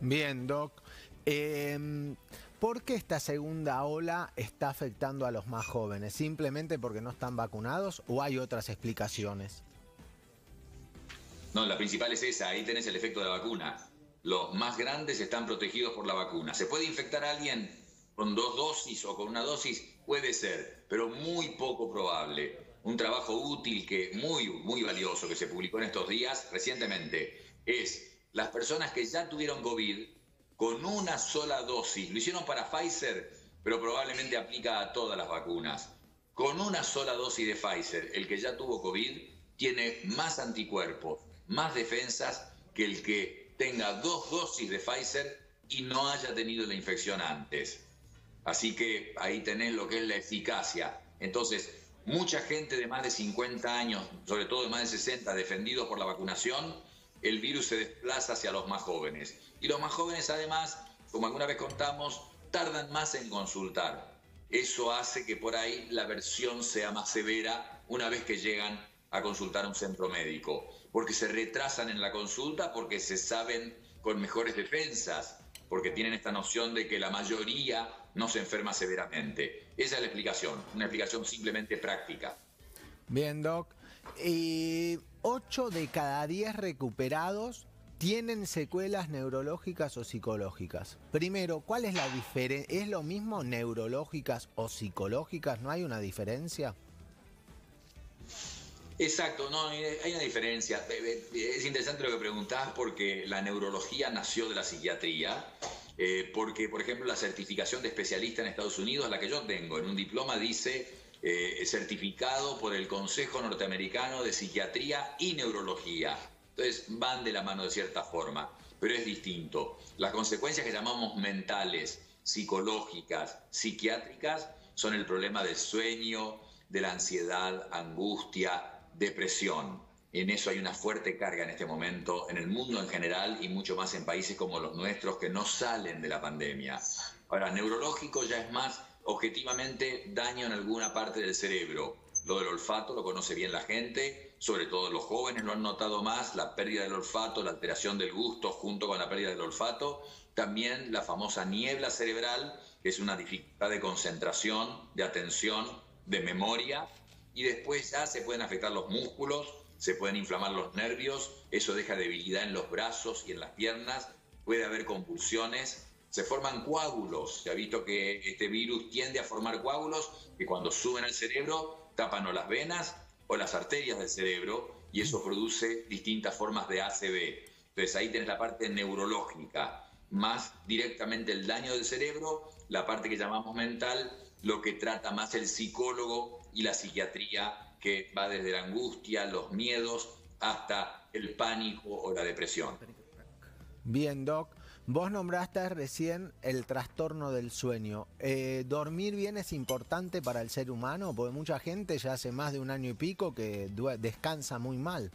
Bien, Doc. Eh, ¿Por qué esta segunda ola está afectando a los más jóvenes? ¿Simplemente porque no están vacunados o hay otras explicaciones? No, la principal es esa, ahí tenés el efecto de la vacuna. Los más grandes están protegidos por la vacuna. ¿Se puede infectar a alguien con dos dosis o con una dosis? Puede ser, pero muy poco probable. Un trabajo útil que muy, muy valioso que se publicó en estos días recientemente es las personas que ya tuvieron COVID con una sola dosis. Lo hicieron para Pfizer, pero probablemente aplica a todas las vacunas. Con una sola dosis de Pfizer, el que ya tuvo COVID tiene más anticuerpos, más defensas que el que tenga dos dosis de Pfizer y no haya tenido la infección antes. Así que ahí tenés lo que es la eficacia. Entonces, mucha gente de más de 50 años, sobre todo de más de 60, defendidos por la vacunación, el virus se desplaza hacia los más jóvenes. Y los más jóvenes, además, como alguna vez contamos, tardan más en consultar. Eso hace que por ahí la versión sea más severa una vez que llegan a consultar a un centro médico, porque se retrasan en la consulta, porque se saben con mejores defensas, porque tienen esta noción de que la mayoría no se enferma severamente. Esa es la explicación, una explicación simplemente práctica. Bien, Doc. Y 8 de cada 10 recuperados tienen secuelas neurológicas o psicológicas. Primero, ¿cuál es la diferencia? ¿Es lo mismo neurológicas o psicológicas? ¿No hay una diferencia? Exacto, no, hay una diferencia. Es interesante lo que preguntás porque la neurología nació de la psiquiatría, eh, porque, por ejemplo, la certificación de especialista en Estados Unidos, la que yo tengo en un diploma, dice eh, certificado por el Consejo Norteamericano de Psiquiatría y Neurología. Entonces van de la mano de cierta forma, pero es distinto. Las consecuencias que llamamos mentales, psicológicas, psiquiátricas, son el problema del sueño, de la ansiedad, angustia, depresión. En eso hay una fuerte carga en este momento en el mundo en general y mucho más en países como los nuestros que no salen de la pandemia. Ahora, neurológico ya es más objetivamente daño en alguna parte del cerebro. Lo del olfato lo conoce bien la gente, sobre todo los jóvenes lo han notado más, la pérdida del olfato, la alteración del gusto junto con la pérdida del olfato. También la famosa niebla cerebral, que es una dificultad de concentración, de atención, de memoria. Y después ya se pueden afectar los músculos, se pueden inflamar los nervios, eso deja debilidad en los brazos y en las piernas, puede haber convulsiones, se forman coágulos. Se ha visto que este virus tiende a formar coágulos que cuando suben al cerebro tapan o las venas o las arterias del cerebro y eso produce distintas formas de ACV. Entonces ahí tenés la parte neurológica, más directamente el daño del cerebro, la parte que llamamos mental, lo que trata más el psicólogo y la psiquiatría, que va desde la angustia, los miedos, hasta el pánico o la depresión. Bien, Doc. Vos nombraste recién el trastorno del sueño. Eh, ¿Dormir bien es importante para el ser humano? Porque mucha gente ya hace más de un año y pico que descansa muy mal.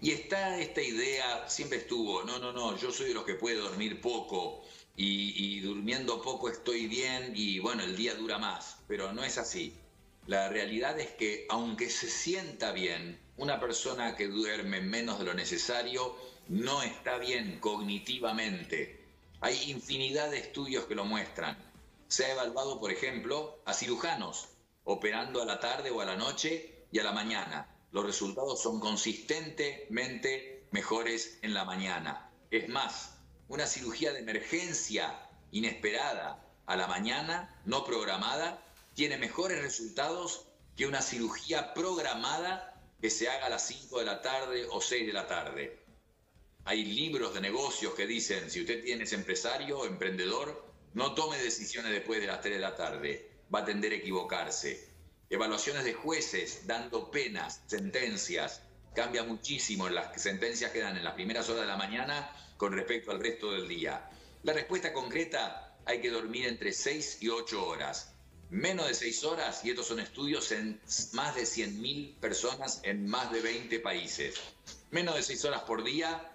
Y está esta idea, siempre estuvo, no, no, no, yo soy de los que puede dormir poco y, durmiendo poco estoy bien y bueno, el día dura más, pero no es así. La realidad es que aunque se sienta bien, una persona que duerme menos de lo necesario no está bien cognitivamente. Hay infinidad de estudios que lo muestran. Se ha evaluado, por ejemplo, a cirujanos operando a la tarde o a la noche y a la mañana. Los resultados son consistentemente mejores en la mañana. Es más, una cirugía de emergencia inesperada a la mañana, no programada, tiene mejores resultados que una cirugía programada que se haga a las 5 de la tarde o 6 de la tarde. Hay libros de negocios que dicen, si usted tiene es empresario emprendedor, no tome decisiones después de las 3 de la tarde, va a tender a equivocarse. Evaluaciones de jueces dando penas, sentencias, cambia muchísimo las sentencias que dan en las primeras horas de la mañana con respecto al resto del día. La respuesta concreta, hay que dormir entre 6 y 8 horas. Menos de 6 horas, y estos son estudios en más de 100.000 personas en más de 20 países. Menos de 6 horas por día,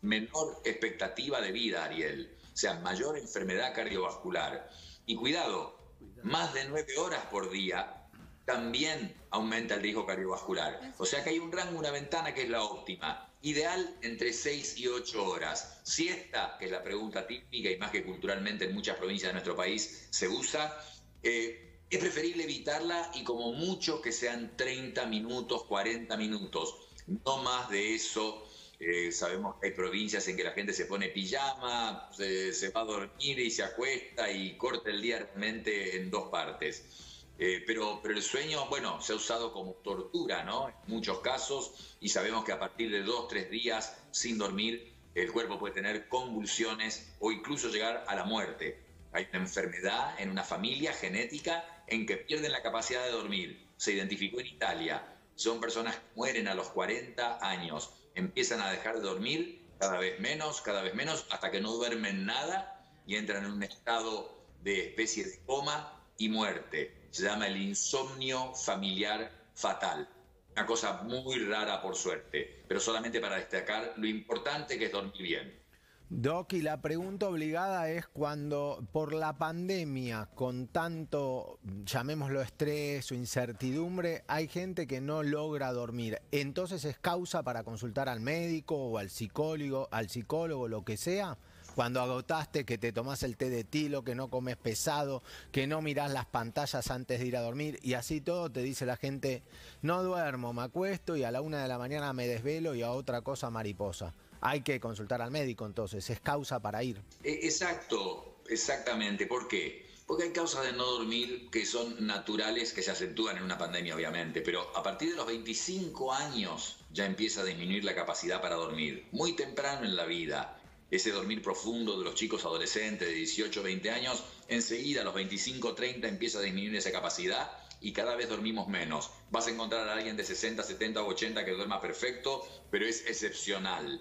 menor expectativa de vida, Ariel. O sea, mayor enfermedad cardiovascular. Y cuidado, más de 9 horas por día también aumenta el riesgo cardiovascular. O sea que hay un rango, una ventana que es la óptima. Ideal entre 6 y 8 horas. Siesta, que es la pregunta típica y más que culturalmente en muchas provincias de nuestro país se usa, eh, es preferible evitarla y como mucho que sean 30 minutos, 40 minutos. No más de eso. Eh, sabemos que hay provincias en que la gente se pone pijama, se, va a dormir y se acuesta y corta el día realmente en dos partes. Eh, pero, pero el sueño, bueno, se ha usado como tortura, ¿no? En muchos casos, y sabemos que a partir de dos, tres días sin dormir, el cuerpo puede tener convulsiones o incluso llegar a la muerte. Hay una enfermedad en una familia genética en que pierden la capacidad de dormir. Se identificó en Italia. Son personas que mueren a los 40 años, empiezan a dejar de dormir cada vez menos, cada vez menos, hasta que no duermen nada y entran en un estado de especie de coma y muerte. Se llama el insomnio familiar fatal. Una cosa muy rara por suerte, pero solamente para destacar lo importante que es dormir bien. Doc, y la pregunta obligada es cuando por la pandemia, con tanto, llamémoslo estrés o incertidumbre, hay gente que no logra dormir. Entonces es causa para consultar al médico o al psicólogo, al psicólogo, lo que sea. Cuando agotaste que te tomás el té de tilo, que no comes pesado, que no mirás las pantallas antes de ir a dormir y así todo te dice la gente, no duermo, me acuesto y a la una de la mañana me desvelo y a otra cosa mariposa. Hay que consultar al médico entonces, es causa para ir. Eh, Exacto, exactamente. ¿Por qué? Porque hay causas de no dormir que son naturales, que se acentúan en una pandemia, obviamente, pero a partir de los 25 años ya empieza a disminuir la capacidad para dormir. Muy temprano en la vida, ese dormir profundo de los chicos adolescentes de 18, 20 años, enseguida a los 25, 30 empieza a disminuir esa capacidad y cada vez dormimos menos. Vas a encontrar a alguien de 60, 70 o 80 que duerma perfecto, pero es excepcional.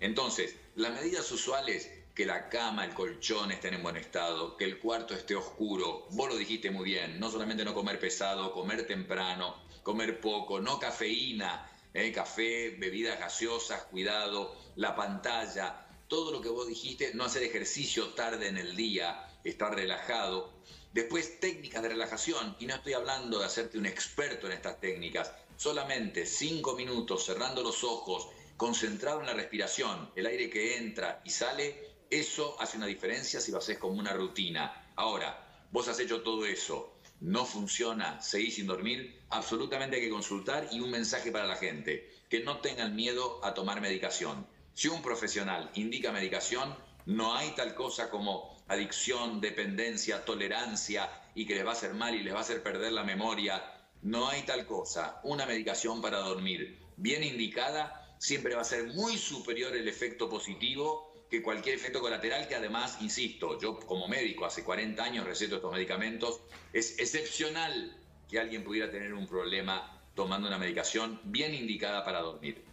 Entonces, las medidas usuales, que la cama, el colchón estén en buen estado, que el cuarto esté oscuro, vos lo dijiste muy bien, no solamente no comer pesado, comer temprano, comer poco, no cafeína, eh, café, bebidas gaseosas, cuidado, la pantalla, todo lo que vos dijiste, no hacer ejercicio tarde en el día, estar relajado. Después técnicas de relajación, y no estoy hablando de hacerte un experto en estas técnicas, solamente cinco minutos cerrando los ojos, concentrado en la respiración, el aire que entra y sale, eso hace una diferencia si lo haces como una rutina. Ahora, vos has hecho todo eso, no funciona, seguís sin dormir, absolutamente hay que consultar y un mensaje para la gente, que no tengan miedo a tomar medicación. Si un profesional indica medicación, no hay tal cosa como adicción, dependencia, tolerancia y que les va a hacer mal y les va a hacer perder la memoria. No hay tal cosa. Una medicación para dormir bien indicada siempre va a ser muy superior el efecto positivo que cualquier efecto colateral que además, insisto, yo como médico hace 40 años receto estos medicamentos, es excepcional que alguien pudiera tener un problema tomando una medicación bien indicada para dormir.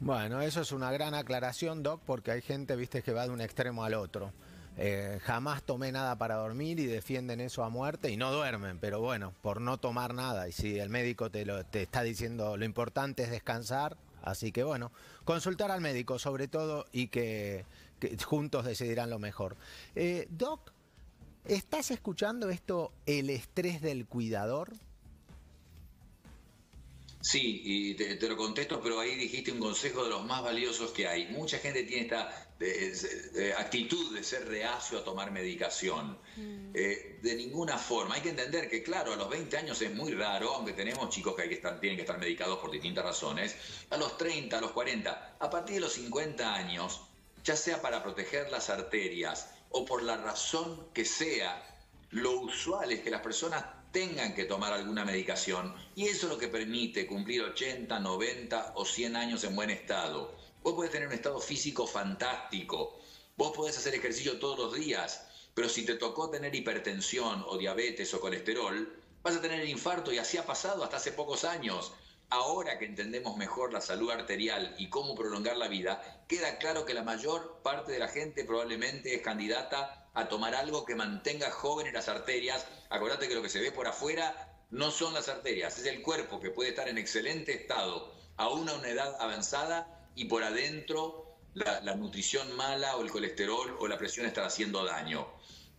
Bueno, eso es una gran aclaración, Doc, porque hay gente, viste, que va de un extremo al otro. Eh, jamás tomé nada para dormir y defienden eso a muerte y no duermen, pero bueno, por no tomar nada. Y si el médico te, lo, te está diciendo lo importante es descansar, así que bueno, consultar al médico sobre todo y que, que juntos decidirán lo mejor. Eh, Doc, ¿estás escuchando esto, el estrés del cuidador? Sí, y te, te lo contesto, pero ahí dijiste un consejo de los más valiosos que hay. Mucha gente tiene esta de- de actitud de ser reacio a tomar medicación. Eh, de ninguna forma. Hay que entender que, claro, a los 20 años es muy raro, aunque tenemos chicos que, hay que estar, tienen que estar medicados por distintas razones. A los 30, a los 40, a partir de los 50 años, ya sea para proteger las arterias o por la razón que sea, lo usual es que las personas tengan que tomar alguna medicación y eso es lo que permite cumplir 80, 90 o 100 años en buen estado. Vos podés tener un estado físico fantástico, vos podés hacer ejercicio todos los días, pero si te tocó tener hipertensión o diabetes o colesterol, vas a tener el infarto y así ha pasado hasta hace pocos años. Ahora que entendemos mejor la salud arterial y cómo prolongar la vida, queda claro que la mayor parte de la gente probablemente es candidata a tomar algo que mantenga jóvenes las arterias. Acordate que lo que se ve por afuera no son las arterias, es el cuerpo que puede estar en excelente estado a una edad avanzada y por adentro la, la nutrición mala o el colesterol o la presión están haciendo daño.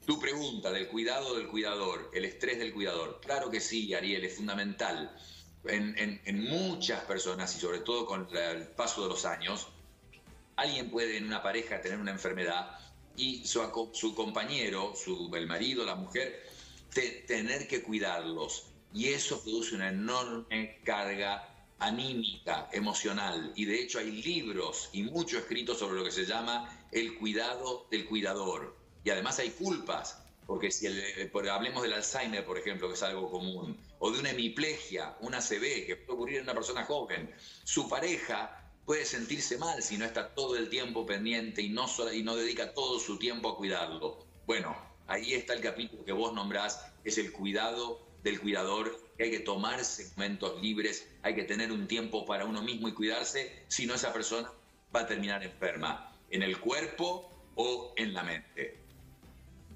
Tu pregunta del cuidado del cuidador, el estrés del cuidador. Claro que sí, Ariel, es fundamental. En, muchas personas y sobre todo con el paso de los años, alguien puede en una pareja tener una enfermedad y su, compañero, su, el marido, la mujer, te- tener que cuidarlos. Y eso produce una enorme carga anímica, emocional. Y de hecho hay libros y mucho escrito sobre lo que se llama el cuidado del cuidador. Y además hay culpas, porque si hablemos del Alzheimer, por ejemplo, que es algo común, o de una hemiplegia, una ACV, que puede ocurrir en una persona joven, su pareja puede sentirse mal si no está todo el tiempo pendiente y no, y no dedica todo su tiempo a cuidarlo. Bueno, ahí está el capítulo que vos nombrás, es el cuidado del cuidador, que hay que tomarse momentos libres, hay que tener un tiempo para uno mismo y cuidarse, si no esa persona va a terminar enferma, en el cuerpo o en la mente.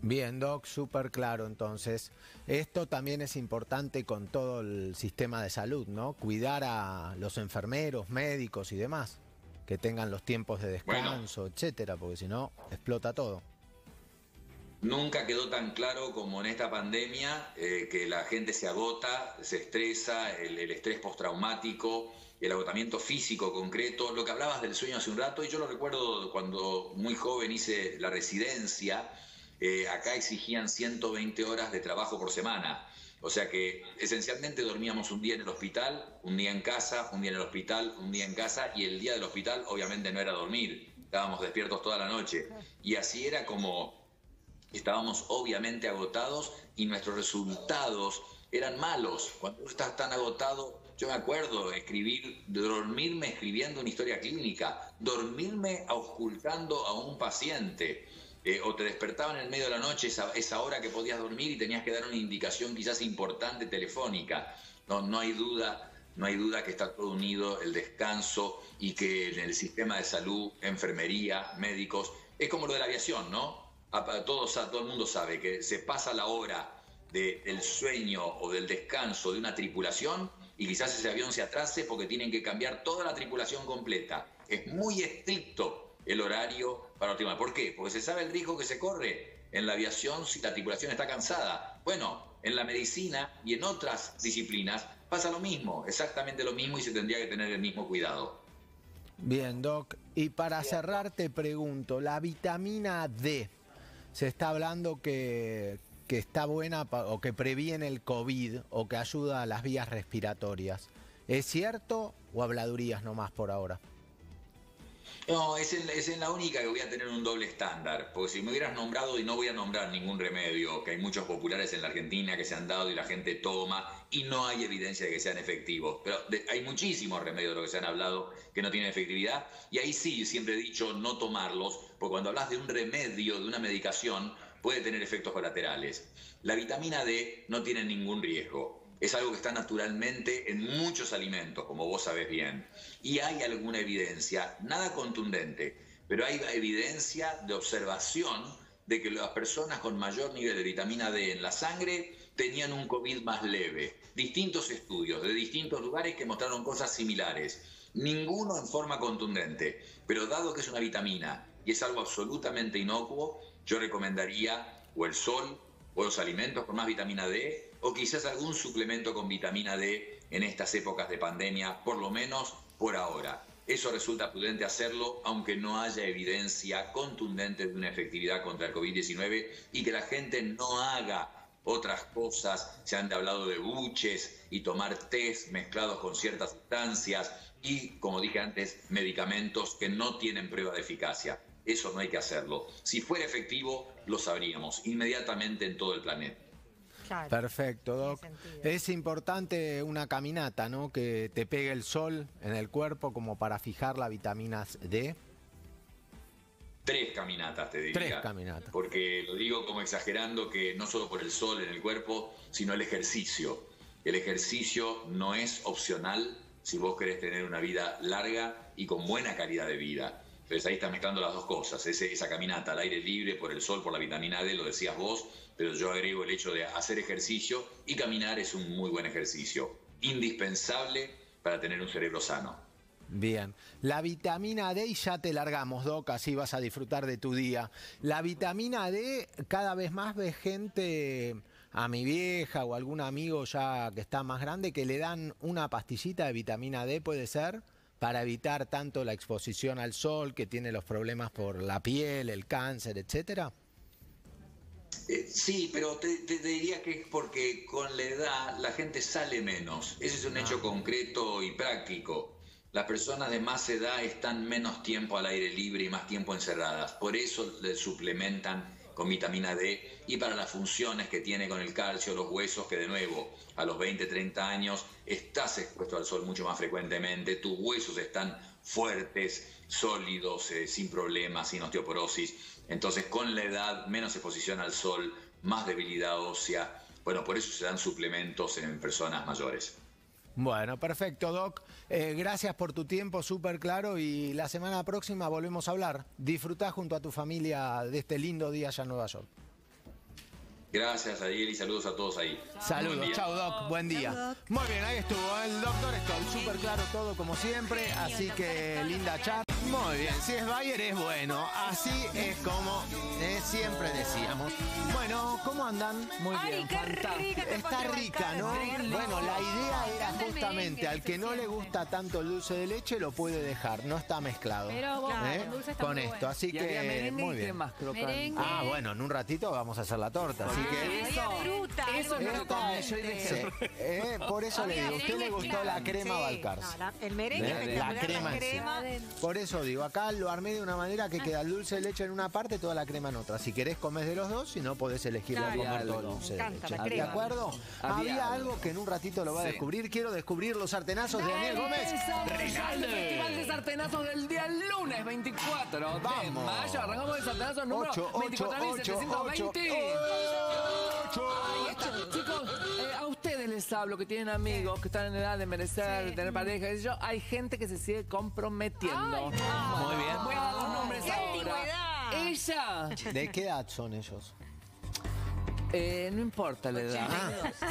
Bien, Doc, súper claro entonces. Esto también es importante con todo el sistema de salud, ¿no? Cuidar a los enfermeros, médicos y demás, que tengan los tiempos de descanso, etcétera, porque si no, explota todo. Nunca quedó tan claro como en esta pandemia eh, que la gente se agota, se estresa, el, el estrés postraumático, el agotamiento físico concreto. Lo que hablabas del sueño hace un rato, y yo lo recuerdo cuando muy joven hice la residencia, eh, acá exigían 120 horas de trabajo por semana. O sea que esencialmente dormíamos un día en el hospital, un día en casa, un día en el hospital, un día en casa, y el día del hospital obviamente no era dormir, estábamos despiertos toda la noche. Y así era como estábamos obviamente agotados y nuestros resultados eran malos. Cuando tú estás tan agotado, yo me acuerdo escribir, dormirme escribiendo una historia clínica, dormirme auscultando a un paciente. Eh, o te despertaban en el medio de la noche, esa, esa hora que podías dormir y tenías que dar una indicación quizás importante telefónica. No, no hay duda, no hay duda que está todo unido, el descanso y que en el sistema de salud, enfermería, médicos, es como lo de la aviación, ¿no? A- todos, a todo el mundo sabe que se pasa la hora de- del sueño o del descanso de una tripulación y quizás ese avión se atrase porque tienen que cambiar toda la tripulación completa. Es muy estricto el horario para optimar. ¿Por qué? Porque se sabe el riesgo que se corre en la aviación si la tripulación está cansada. Bueno, en la medicina y en otras disciplinas pasa lo mismo, exactamente lo mismo y se tendría que tener el mismo cuidado. Bien, Doc. Y para cerrar te pregunto, la vitamina D, se está hablando que, que está buena pa- o que previene el COVID o que ayuda a las vías respiratorias. ¿Es cierto o habladurías nomás por ahora? No, es en, es en la única que voy a tener un doble estándar, porque si me hubieras nombrado, y no voy a nombrar ningún remedio, que hay muchos populares en la Argentina que se han dado y la gente toma, y no hay evidencia de que sean efectivos, pero de- hay muchísimos remedios de los que se han hablado que no tienen efectividad, y ahí sí, siempre he dicho no tomarlos, porque cuando hablas de un remedio, de una medicación, puede tener efectos colaterales. La vitamina D no tiene ningún riesgo. Es algo que está naturalmente en muchos alimentos, como vos sabés bien. Y hay alguna evidencia, nada contundente, pero hay evidencia de observación de que las personas con mayor nivel de vitamina D en la sangre tenían un COVID más leve. Distintos estudios de distintos lugares que mostraron cosas similares. Ninguno en forma contundente, pero dado que es una vitamina y es algo absolutamente inocuo, yo recomendaría o el sol o los alimentos con más vitamina D o quizás algún suplemento con vitamina D en estas épocas de pandemia, por lo menos por ahora. Eso resulta prudente hacerlo, aunque no haya evidencia contundente de una efectividad contra el COVID-19 y que la gente no haga otras cosas. Se han hablado de buches y tomar test mezclados con ciertas sustancias y, como dije antes, medicamentos que no tienen prueba de eficacia. Eso no hay que hacerlo. Si fuera efectivo, lo sabríamos inmediatamente en todo el planeta. Claro, Perfecto, Doc. Es importante una caminata, ¿no? Que te pegue el sol en el cuerpo como para fijar la vitamina D. Tres caminatas, te diría. Tres caminatas. Porque lo digo como exagerando que no solo por el sol en el cuerpo, sino el ejercicio. El ejercicio no es opcional si vos querés tener una vida larga y con buena calidad de vida. Entonces ahí estás mezclando las dos cosas, esa caminata al aire libre, por el sol, por la vitamina D, lo decías vos, pero yo agrego el hecho de hacer ejercicio y caminar es un muy buen ejercicio, indispensable para tener un cerebro sano. Bien, la vitamina D y ya te largamos, Doc, así vas a disfrutar de tu día. La vitamina D, cada vez más ves gente, a mi vieja o algún amigo ya que está más grande, que le dan una pastillita de vitamina D, ¿puede ser? Para evitar tanto la exposición al sol, que tiene los problemas por la piel, el cáncer, etcétera? Eh, sí, pero te, diría que es porque con la edad la gente sale menos. Ese es un hecho ah. concreto y práctico. Las personas de más edad están menos tiempo al aire libre y más tiempo encerradas. Por eso le suplementan con vitamina D y para las funciones que tiene con el calcio, los huesos, que de nuevo a los 20, 30 años estás expuesto al sol mucho más frecuentemente, tus huesos están fuertes, sólidos, eh, sin problemas, sin osteoporosis. Entonces con la edad, menos exposición al sol, más debilidad ósea. Bueno, por eso se dan suplementos en personas mayores. Bueno, perfecto, Doc. Eh, gracias por tu tiempo, súper claro. Y la semana próxima volvemos a hablar. Disfrutá junto a tu familia de este lindo día allá en Nueva York. Gracias, Ariel, y saludos a todos ahí. Saludos, chao, Doc. Buen día. Muy bien, ahí estuvo el doctor Stoll. Súper claro todo, como siempre. Así que linda chat. Muy bien, si es Bayer es bueno. Así es como eh, siempre decíamos. Bueno, ¿cómo andan? Muy bien, Está rica, ¿no? Bueno, la idea era justamente al que no le gusta tanto el dulce de leche lo puede dejar, no está mezclado. Pero ¿eh? con esto, así que muy bien. Más ah, bueno, en un ratito vamos a hacer la torta, así que eso, fruta, eso no lo come. Eh, por eso le digo, ¿a usted le gustó la crema Balcarce? el merengue, la crema, Por eso digo, acá lo armé de una manera que queda el dulce de leche en una parte, toda la crema en otra. Si querés comes de los dos, si no podés elegir comer todo el dulce de leche. ¿De acuerdo? Había, algo. que en un ratito lo va a descubrir. Quiero descubrir los sartenazos de Daniel Gómez. El Festival de Sartenazos del día lunes 24 de mayo. Arrancamos el sartenazo número 24.720. Chicos, ustedes les hablo que tienen amigos que están en edad de merecer, de tener pareja. Y yo, hay gente que se sigue comprometiendo. Muy bien. Voy a dar los nombres ahora. Ella. ¿De qué edad son ellos? Eh, no importa la edad.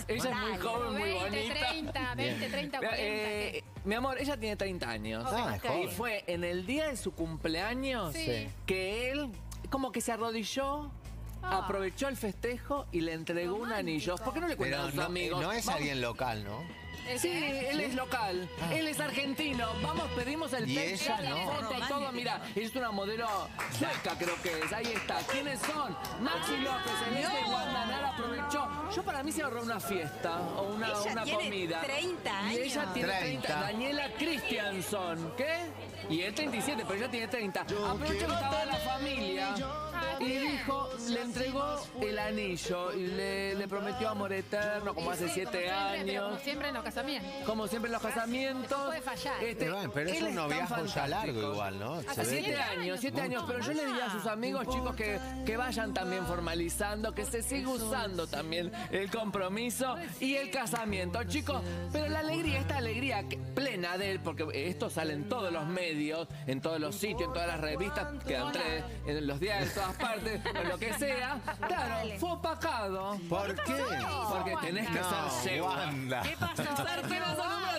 ella es muy joven, muy 20, bonita. 30, 20, 30, 40. Eh, mi amor, ella tiene 30 años. Ah, y fue en el día de su cumpleaños Sí. que él como que se arrodilló, Ah. Aprovechó el festejo y le entregó un anillo. ¿Por qué no le cuentan a Pero sus no, amigos? no es Vamos- alguien local, ¿no? Sí, él es local, él es argentino. Vamos, pedimos el Y pecho, ella la no. foto y todo. Mira, es una modelo sueca, creo que es. Ahí está. ¿Quiénes son? Maxi López, Celeste Guandanara aprovechó. Yo para mí se ahorró una fiesta o una, Ella una tiene comida. 30 Y ella años. tiene 30. 30. Daniela Christianson. ¿Qué? Y él 37, pero ella tiene 30. Aprovechó que estaba la familia. Y dijo, le entregó el anillo y le, le prometió amor eterno como hace Sí, 7 como siempre, pero años. como siempre en ocasiones casamiento. Como siempre en los casamientos. Eso puede fallar. Este, Pero bueno, pero es él un tan noviazgo ya largo igual, ¿no? Se Hace ve Siete que- años, siete años, pero yo le diría a sus amigos, chicos, que, que vayan también formalizando, que se siga usando también el compromiso y el casamiento, chicos. Pero la alegría, esta alegría que- plena de él, porque esto sale en todos los medios, en todos los sitios, en todas las revistas, quedan tres, en los diarios, en todas partes, en lo que sea. Claro, fue opacado. ¿Por qué? Porque tenés que No, ser yegua. Wanda. ¿Qué pasó? Número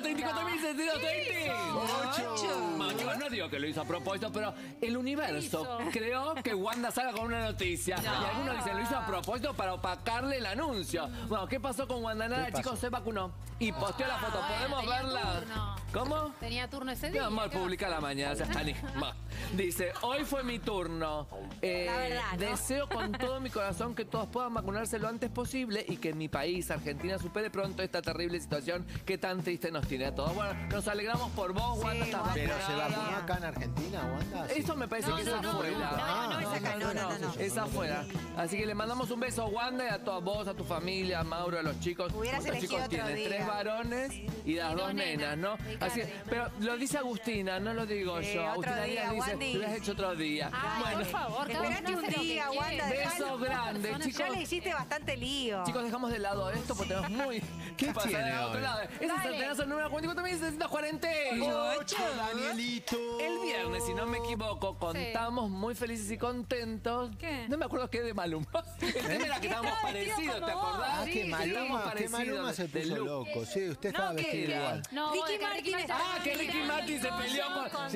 34.720. Macho, no digo que lo hizo a propósito, pero el universo creó que Wanda salga con una noticia. Y algunos dicen, lo hizo a propósito para opacarle el anuncio. Bueno, ¿qué pasó con Wanda pasó? Chicos, se vacunó. Y posteó la foto. bueno, ¿Podemos tenía verla? turno. ¿Cómo? Tenía turno ese Mi día. amor, ¿qué va? publica la mañana, ni más. Dice, hoy fue mi turno. Eh, verdad, ¿no? Deseo con todo mi corazón que todos puedan vacunarse lo antes posible y que mi país, Argentina, supere pronto esta terrible situación que tan triste nos tiene a todos. Bueno, nos alegramos por vos, Wanda, estás ¿Pero se vacunó acá en Argentina, Wanda? Sí. Eso me parece No, que no, es no, afuera. no, no, es acá, no, no, no, no. Es afuera. Así que le mandamos un beso a Wanda y a toda vos, a tu familia, a Mauro, a los chicos. Hubieras ¿Cuántos elegido chicos otro tiene? día. Tres varones y las Y dos dos nenas, nenas. ¿no? Así, pero lo dice Agustina, no lo digo Sí, yo. otro Agustina día, Díaz dice, Wandy. lo has hecho otro día. Ay, bueno, por favor, uno un que día. Wanda, besos grandes, Personas chicos. Ya le hiciste bastante lío. Chicos, dejamos de lado esto porque tenemos muy... ¿Qué pasa tiene del otro lado? Es el Dale. centenazo número 44.740. Ocho, Danielito. El viernes, si no me equivoco, contamos muy felices y contentos. ¿Qué? No me acuerdo qué de Maluma. El tema era que estábamos parecidos, ¿te acordás? Ah, que. Maluma, Estábamos que parecidos Maluma se de puso look. loco. Sí, usted estaba ¿qué vestido igual. No, Ricky que Martin Ah, que Ricky Martin se peleó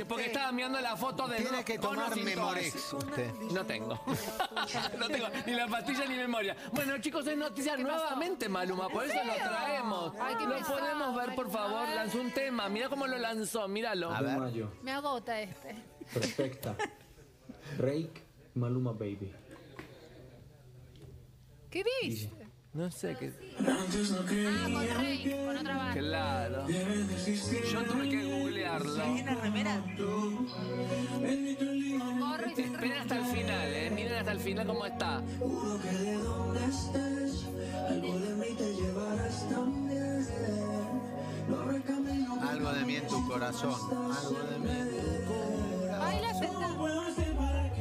porque estaba mirando la foto de... Tiene que tomar Memorex usted. No tengo. no tengo ni la pastilla ni memoria. Bueno, chicos, es noticia nuevamente, Maluma. Por eso lo traemos. Ay, qué lo pesado, podemos ver, por Maluma. favor. Lanzó un tema. Mira cómo lo lanzó. Míralo. A ver. Mayo, Me agota este. perfecta. Rake, Maluma Baby. ¿Qué dice? No sé qué... Ah, con Rey, con otra banda. Claro. Yo tuve que googlearlo. ¿Tiene remera? Gorro y hasta el final, eh. Miren hasta el final cómo está. Algo de mí en tu corazón. Algo de mí en tu corazón. Baila.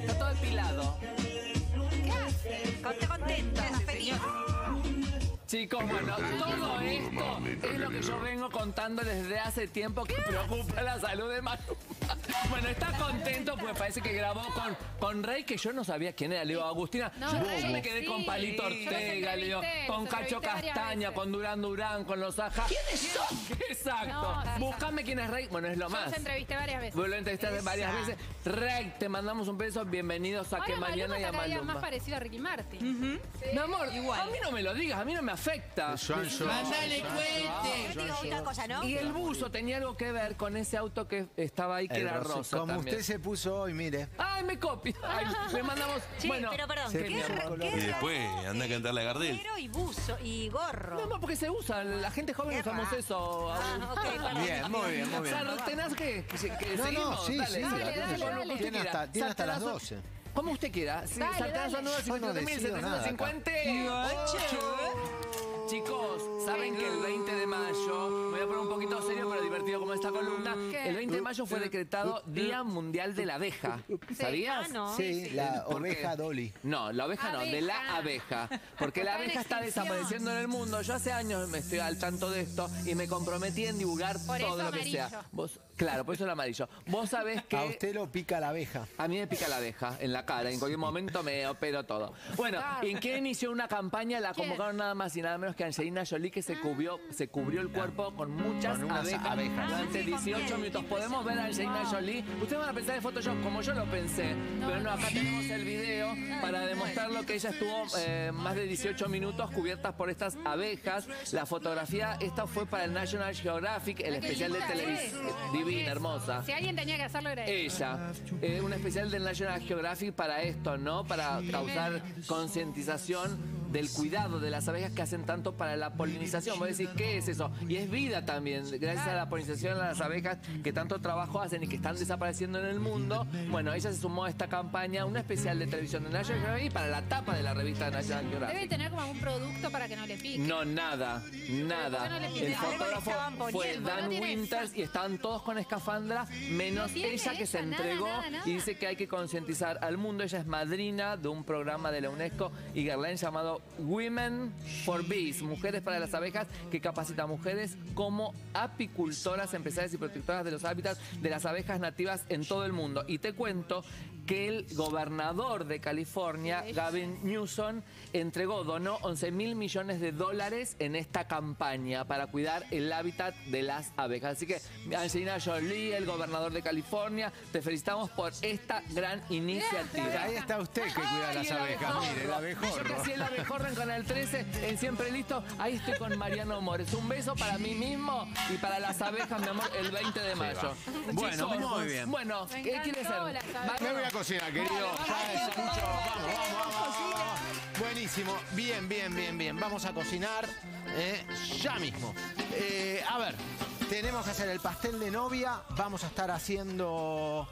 Está todo depilado. ¿Qué hace? Conte feliz. Chicos, bueno, todo esto es lo que yo vengo contando desde hace tiempo que preocupa la salud de Maluma. Bueno, está contento pues parece que grabó con, con Rey, que yo no sabía quién era. Le digo, Agustina, No, yo Rey, me quedé sí. con Palito Yo Ortega, le digo, entrevisté, con Cacho Castaña, con Durán Durán, con los Aja. ¿Quiénes son? Exacto. No, Buscame quién es Rey. Bueno, es lo Yo más. los entrevisté varias veces. Vos lo entrevistaste varias veces. Rey, te mandamos un beso. Bienvenidos a Que Mañana Maluma y a día más Maluma. parecido a Ricky Martin. Mi amor, a mí no me lo digas, a mí no me afecta. Joan. Mándale cuente. Yo te digo una cosa, ¿no? Y el buzo tenía algo que ver con ese auto que estaba ahí, que El era rosa. rosa Como también. usted se puso hoy, mire. ¡Ay, me copia! Ay, le mandamos... Sí, bueno, pero perdón, se ¿qué qué color. Y después anda a cantarle a Gardel. Pero y buzo y gorro. no, no, porque se usa. La gente joven Qué usamos eso. Ah, ok, perdón. Bien, muy bien, muy bien. ¿Tenés que, que, que No, no, seguimos? sí, dale, sí, dale, la dale, tiene- hasta- tiene hasta las Sartenazo- 12. Como usted quiera. Sí, Dale, sartenazo dale. nuevo, Yo no decido nada acá. 57.750. Chicos, saben que el 20 de mayo, me voy a poner un poquito serio pero divertido como esta columna, ¿Qué? el 20 de mayo fue decretado Día Mundial de la Abeja. ¿Sabías? Ah, no. Sí, la oveja Dolly. No, la oveja no, de la abeja. Porque la Está en abeja está extinción. desapareciendo en el mundo. Yo hace años me estoy al tanto de esto y me comprometí en divulgar Por todo eso lo que sea. Vos, claro, por eso el amarillo. Vos sabés que A usted lo pica la abeja. a mí me pica la abeja en la cara. En cualquier momento me opero todo. Bueno, ¿en qué inició una campaña? La ¿Quién? convocaron nada más y nada menos que Angelina Jolie, que se cubrió, se cubrió el cuerpo con muchas Con abejas, abejas. durante 18 minutos. ¿Podemos ver a Angelina Jolie? Ustedes van a pensar en Photoshop como yo lo pensé. Pero no, acá tenemos el video para demostrar lo que ella estuvo eh, más de 18 minutos cubiertas por estas abejas. La fotografía, esta fue para el National Geographic, el especial de linda televisión. Divina, hermosa. Si alguien tenía que hacerlo era. Ella, eh, un especial del National Geographic para esto, ¿no? Para causar concientización del cuidado de las abejas que hacen tanto para la polinización. Vos decís, ¿qué es eso? Y es vida también, gracias a la polinización de las abejas que tanto trabajo hacen y que están desapareciendo en el mundo. Bueno, ella se sumó a esta campaña, una especial de televisión de National Geographic para la tapa de la revista National Debe Geographic. tener como algún producto para que no le pique. No, nada, nada. El fotógrafo fue Dan no Winters y estaban todos con escafandra, menos No ella que se nada, entregó nada, nada. y dice que hay que concientizar al mundo. Ella es madrina de un programa de la UNESCO y Guerlain llamado Women for Bees, Mujeres para las Abejas, que capacita a mujeres como apicultoras, empresarias y protectoras de los hábitats de las abejas nativas en todo el mundo. Y te cuento que el gobernador de California, Gavin Newsom, entregó, donó 11 mil millones de dólares en esta campaña para cuidar el hábitat de las abejas. Así que, Angelina Jolie, el gobernador de California, te felicitamos por esta gran iniciativa. Ahí está usted que cuida las abejas. Mire, el Yo abejorro. que hacía el abejorro en Canal 13, en Siempre Listo, ahí estoy con Mariano Mores. Un beso para mí mismo y para las abejas, mi amor, el 20 de mayo. Bueno, Chicos, muy bien. Bueno, Me ¿qué encantó Va- abejas. Me voy a cocinar, querido. Ya escucho. Vamos, vamos, vamos, vamos. Buenísimo. Bien, bien, bien, bien. Vamos a cocinar eh, ya mismo. Eh, a ver, tenemos que hacer el pastel de novia. Vamos a estar haciendo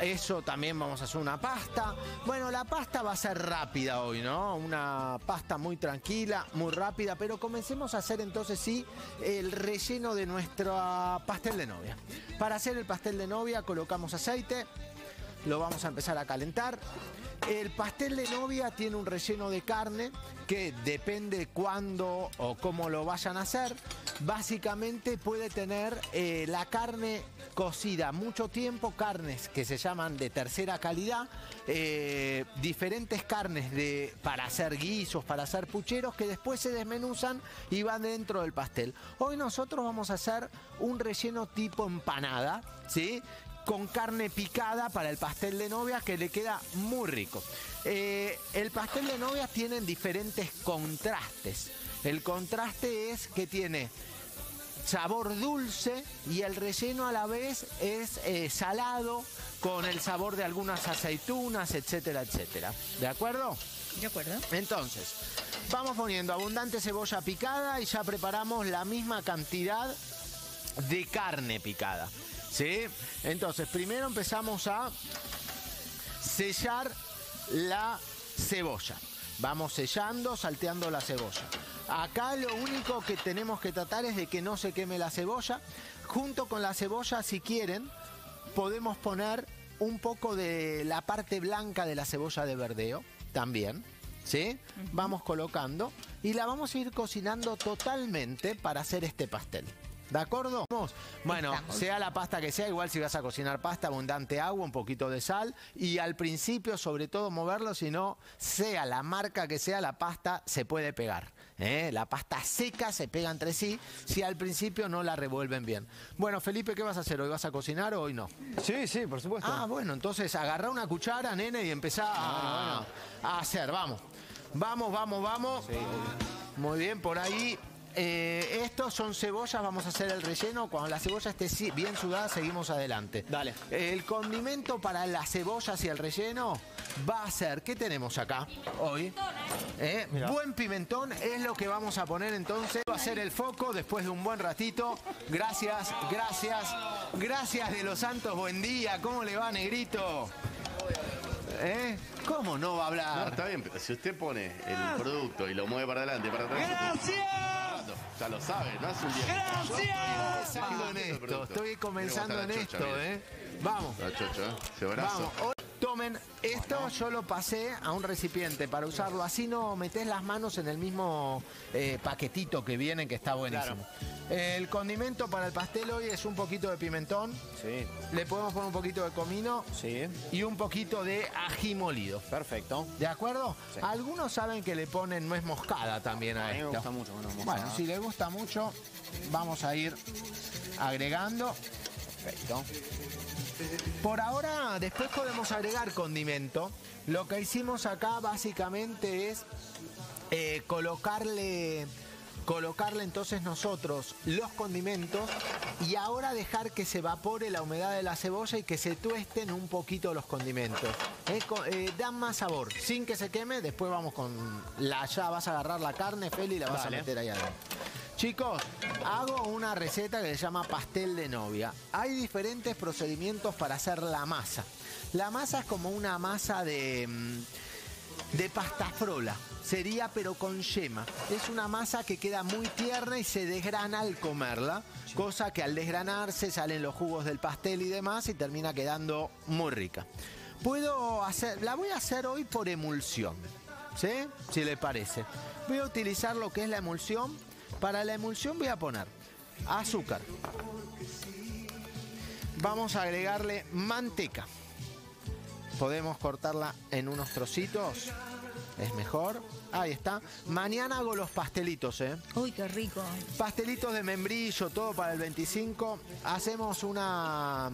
eso. También vamos a hacer una pasta. Bueno, la pasta va a ser rápida hoy, ¿no? Una pasta muy tranquila, muy rápida. Pero comencemos a hacer entonces sí el relleno de nuestro pastel de novia. Para hacer el pastel de novia colocamos aceite lo vamos a empezar a calentar. El pastel de novia tiene un relleno de carne que depende cuándo o cómo lo vayan a hacer. Básicamente puede tener eh, la carne cocida mucho tiempo, carnes que se llaman de tercera calidad, eh, diferentes carnes de, para hacer guisos, para hacer pucheros que después se desmenuzan y van dentro del pastel. Hoy nosotros vamos a hacer un relleno tipo empanada, ¿sí? Con carne picada para el pastel de novia que le queda muy rico. Eh, el pastel de novia tiene diferentes contrastes. El contraste es que tiene sabor dulce y el relleno a la vez es eh, salado con el sabor de algunas aceitunas, etcétera, etcétera. ¿De acuerdo? De acuerdo. Entonces, vamos poniendo abundante cebolla picada y ya preparamos la misma cantidad de carne picada. ¿Sí? Entonces, primero empezamos a sellar la cebolla. Vamos sellando, salteando la cebolla. Acá lo único que tenemos que tratar es de que no se queme la cebolla. Junto con la cebolla, si quieren, podemos poner un poco de la parte blanca de la cebolla de verdeo también. ¿Sí? Vamos colocando y la vamos a ir cocinando totalmente para hacer este pastel. ¿De acuerdo? Bueno, Estamos. sea la pasta que sea, igual si vas a cocinar pasta, abundante agua, un poquito de sal y al principio sobre todo moverlo, si no, sea la marca que sea la pasta, se puede pegar. ¿eh? La pasta seca se pega entre sí si al principio no la revuelven bien. Bueno, Felipe, ¿qué vas a hacer? ¿Hoy vas a cocinar o hoy no? Sí, sí, por supuesto. Ah, bueno, entonces agarra una cuchara, nene, y empezá a, a hacer. Vamos. Vamos, vamos, vamos. Muy bien, por ahí. Eh, estos son cebollas, vamos a hacer el relleno. Cuando la cebolla esté bien sudada, seguimos adelante. Dale. El condimento para las cebollas y el relleno va a ser, ¿qué tenemos acá hoy? Eh, Buen pimentón es lo que vamos a poner entonces. Va a ser el foco después de un buen ratito. Gracias, gracias, gracias de los santos, buen día. ¿Cómo le va, negrito? ¿Eh? ¿Cómo no va a No, hablar? está bien, pero si usted pone el producto y lo mueve para adelante, para atrás. ¡Gracias! Ya lo sabe, no hace un día. Comenzando en esto, estoy comenzando en esto, ¿eh? Vamos. La chocho. Ese brazo. Vamos, tomen esto, yo lo pasé a un recipiente para usarlo. Así no metés las manos en el mismo eh, paquetito que viene, que está buenísimo. El condimento para el pastel hoy es un poquito de pimentón. Sí, Le podemos poner un poquito de comino sí. y un poquito de ají molido. Perfecto. ¿De acuerdo? Sí. Algunos saben que le ponen nuez moscada también a, A mí me esto. gusta mucho, bueno. Bueno, si le gusta mucho, vamos a ir agregando. Perfecto. Por ahora, después podemos agregar condimento. Lo que hicimos acá básicamente es eh, colocarle colocarle entonces nosotros los condimentos y ahora dejar que se evapore la humedad de la cebolla y que se tuesten un poquito los condimentos. Eh, eh, dan más sabor, sin que se queme. Después vamos con la ya vas a agarrar la carne, Feli, y la vas Dale. a meter ahí adentro. Chicos, hago una receta que se llama pastel de novia. Hay diferentes procedimientos para hacer la masa. La masa es como una masa de, mm, de pasta frola. Sería pero con yema. Es una masa que queda muy tierna y se desgrana al comerla. Cosa que al desgranarse salen los jugos del pastel y demás y termina quedando muy rica. Puedo hacer, la voy a hacer hoy por emulsión. ¿Sí? Si le parece. Voy a utilizar lo que es la emulsión. Para la emulsión voy a poner azúcar. Vamos a agregarle manteca. Podemos cortarla en unos trocitos. Es mejor. Ahí está. Mañana hago los pastelitos, ¿eh? Uy, qué rico. Pastelitos de membrillo, todo para el 25. Hacemos una...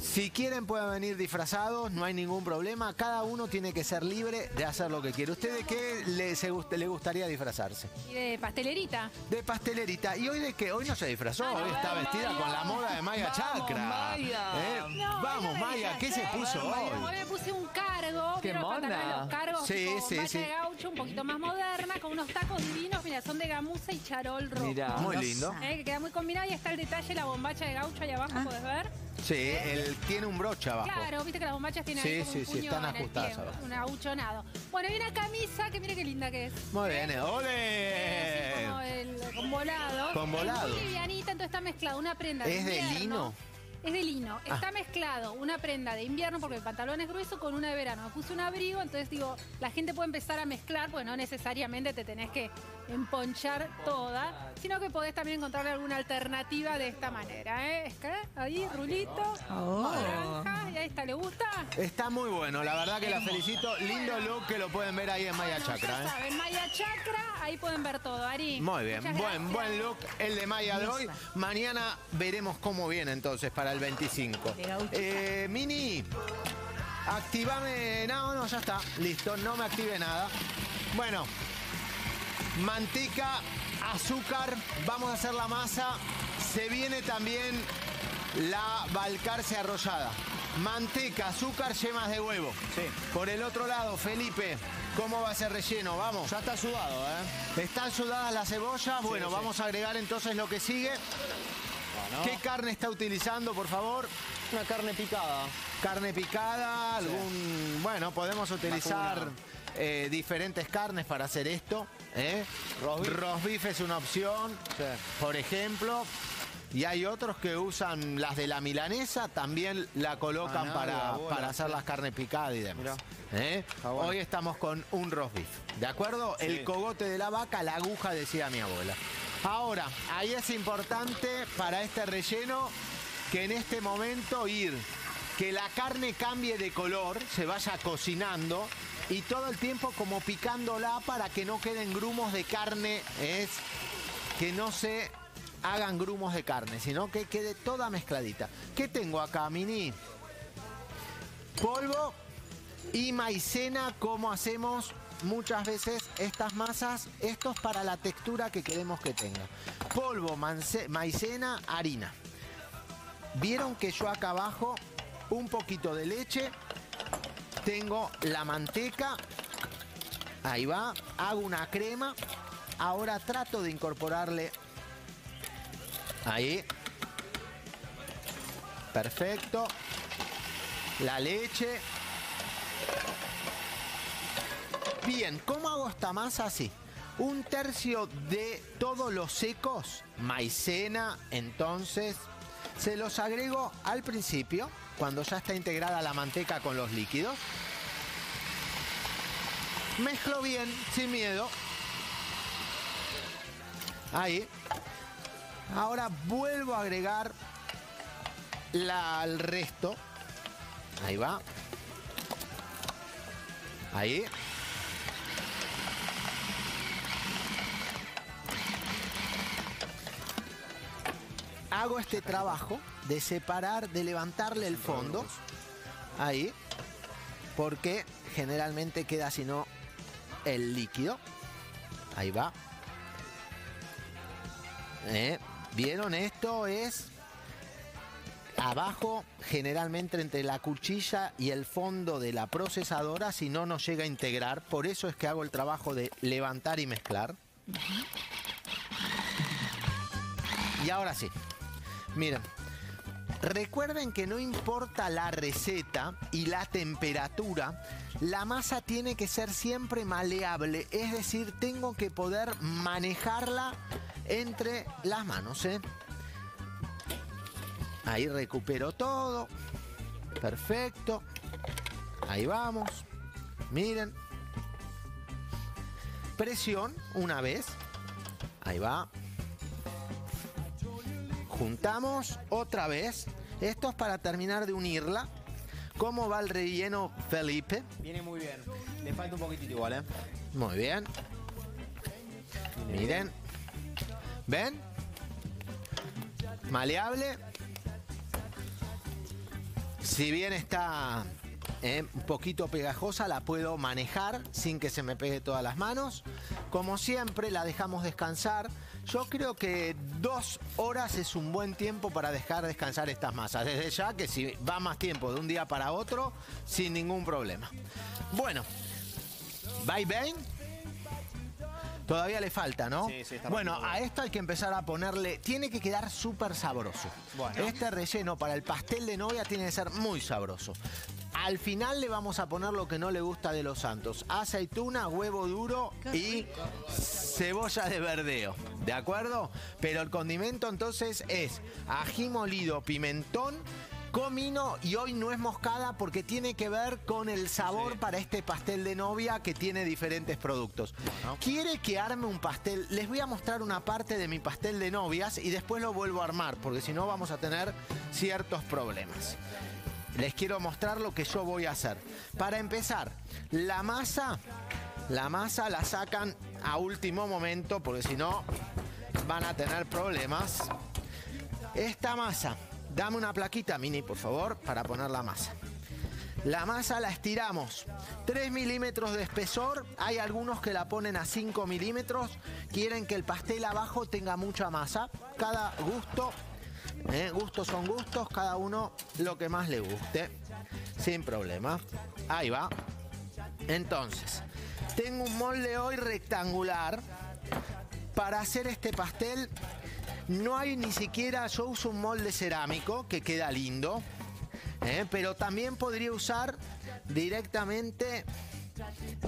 Si quieren pueden venir disfrazados, no hay ningún problema. Cada uno tiene que ser libre de hacer lo que quiere. ¿Usted de qué le, se le gustaría disfrazarse? Y de pastelerita. De pastelerita. ¿Y hoy de qué? Hoy no se disfrazó, Ah, hoy está Maya. vestida con la moda de Maya Vamos, Chakra. Maya. ¿Eh? No, Vamos, Maya, ¿qué se puso Hoy hoy? me puse un cargo. Qué ¿vieron los mona. Los cargos Sí, tipo sí, sí. de gaucho, un poquito más moderna, con unos tacos divinos. Mira, son de gamuza y charol rojo. Mirá. Muy lindo. Eh, que queda muy combinado y está el detalle, la bombacha de gaucho ahí abajo, ¿podés ver? Sí, él tiene un broche abajo. Claro, viste que las bombachas tienen Sí, ahí como sí, un sí, puño están en el ajustadas pie, abajo. un abuchonado. Bueno, y una camisa que mire qué linda que es. Muy bien, Eh, así ¡ole! como el, con volado. Con volado. Es muy livianita, entonces está mezclado una prenda ¿Es de invierno. lino? Es de lino. Ah. Está mezclado una prenda de invierno porque el pantalón es grueso con una de verano. Me puse un abrigo, entonces digo, la gente puede empezar a mezclar, pues no necesariamente te tenés que emponchar toda, sino que podés también encontrarle alguna alternativa de esta manera. ¿eh? Es que Ahí, rulito, Oh. naranja, y ahí está, ¿le gusta? Está muy bueno, la verdad que la felicito. Lindo look que lo pueden ver ahí en Maya Ya Chakra. ¿eh? saben, Maya Chakra, ahí pueden ver todo, Ari. Muy bien, buen, buen look el de Maya de hoy. Mañana veremos cómo viene entonces para el 25. De gaucho. Eh, Mini, activame. No, no, ya está. Listo, no me active nada. Bueno, manteca, azúcar, vamos a hacer la masa. Se viene también la balcarce arrollada. Manteca, azúcar, yemas de huevo. Sí. Por el otro lado, Felipe, ¿cómo va a ser relleno? Vamos. Ya está sudado, ¿eh? Están sudadas las cebollas. Bueno, sí. vamos a agregar entonces lo que sigue. Bueno, ¿Qué carne está utilizando, por favor? una carne picada. Carne picada, algún... Bueno, podemos utilizar Vacuna. Eh, diferentes carnes para hacer esto. ¿eh? Beef es una opción, Sí. por ejemplo. Y hay otros que usan las de la milanesa, también la colocan Ah, para, bola, para hacer sí. las carnes picadas y demás. ¿eh? Bueno. Hoy estamos con un roast beef, ¿de acuerdo? Sí. El cogote de la vaca, la aguja, decía mi abuela. Ahora, ahí es importante para este relleno que en este momento ir, que la carne cambie de color, se vaya cocinando y todo el tiempo como picándola para que no queden grumos de carne, es que no se hagan grumos de carne, sino que quede toda mezcladita. ¿Qué tengo acá, Mini? Polvo y maicena, como hacemos muchas veces estas masas. Esto es para la textura que queremos que tenga. Polvo, maicena, harina. Vieron que yo acá abajo un poquito de leche, tengo la manteca, ahí va, hago una crema, ahora trato de incorporarle ahí, perfecto, la leche. Bien, ¿cómo hago esta masa así? Un tercio de todos los secos, maicena, entonces, se los agrego al principio, cuando ya está integrada la manteca con los líquidos. Mezclo bien, sin miedo. Ahí. Ahora vuelvo a agregar la, el resto. Ahí va. Ahí. Hago este trabajo de separar, de levantarle el fondo. Ahí. Porque generalmente queda si no el líquido. Ahí va. ¿eh? ¿Vieron? Esto es abajo, generalmente entre la cuchilla y el fondo de la procesadora, si no, no llega a integrar. Por eso es que hago el trabajo de levantar y mezclar. Y ahora sí. Miren. Recuerden que no importa la receta y la temperatura, la masa tiene que ser siempre maleable, es decir, tengo que poder manejarla entre las manos. ¿eh? Ahí recupero todo. Perfecto. Ahí vamos. Miren. Presión una vez. Ahí va. Juntamos otra vez. Esto es para terminar de unirla. ¿Cómo va el relleno, Felipe? Viene muy bien. Le falta un poquitito igual, ¿eh? Muy bien. Miren. ¿Ven? Maleable. Si bien está eh, un poquito pegajosa, la puedo manejar sin que se me pegue todas las manos. Como siempre, la dejamos descansar. Yo creo que dos horas es un buen tiempo para dejar descansar estas masas. Desde ya que si va más tiempo de un día para otro, sin ningún problema. Bueno, ¿va bien? Todavía le falta, ¿no? Sí, sí, está bueno, a esto hay que empezar a ponerle. Tiene que quedar súper sabroso. Bueno. Este relleno para el pastel de novia tiene que ser muy sabroso. Al final le vamos a poner lo que no le gusta de los santos: aceituna, huevo duro y cebolla de verdeo. ¿De acuerdo? Pero el condimento entonces es ají molido, pimentón. Comino y hoy no es moscada porque tiene que ver con el sabor para este pastel de novia que tiene diferentes productos. ¿Quiere que arme un pastel? Les voy a mostrar una parte de mi pastel de novias y después lo vuelvo a armar porque si no vamos a tener ciertos problemas. Les quiero mostrar lo que yo voy a hacer. Para empezar, la masa, la masa la sacan a último momento porque si no van a tener problemas. Esta masa, dame una plaquita mini, por favor, para poner la masa. La masa la estiramos 3 milímetros de espesor. Hay algunos que la ponen a 5 milímetros. Quieren que el pastel abajo tenga mucha masa. Cada gusto, eh, gustos son gustos, cada uno lo que más le guste. Sin problema. Ahí va. Entonces, tengo un molde hoy rectangular. Para hacer este pastel no hay ni siquiera, yo uso un molde cerámico que queda lindo, ¿eh? pero también podría usar directamente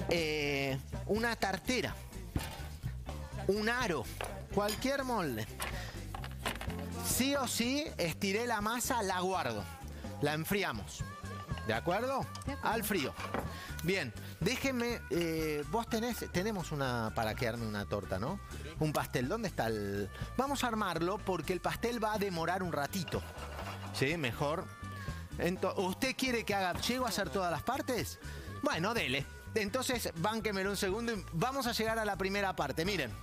eh, una tartera, un aro, cualquier molde. Sí o sí, estiré la masa, la guardo, la enfriamos. ¿De acuerdo? Al frío. Bien, déjenme, eh, vos tenés, tenemos una para que arme una torta, ¿no? Un pastel, ¿dónde está el...? Vamos a armarlo porque el pastel va a demorar un ratito. ¿Sí? Mejor. Ento- ¿Usted quiere que haga, llego a hacer todas las partes? Bueno, dele. Entonces, bánquemelo un segundo y vamos a llegar a la primera parte. Miren,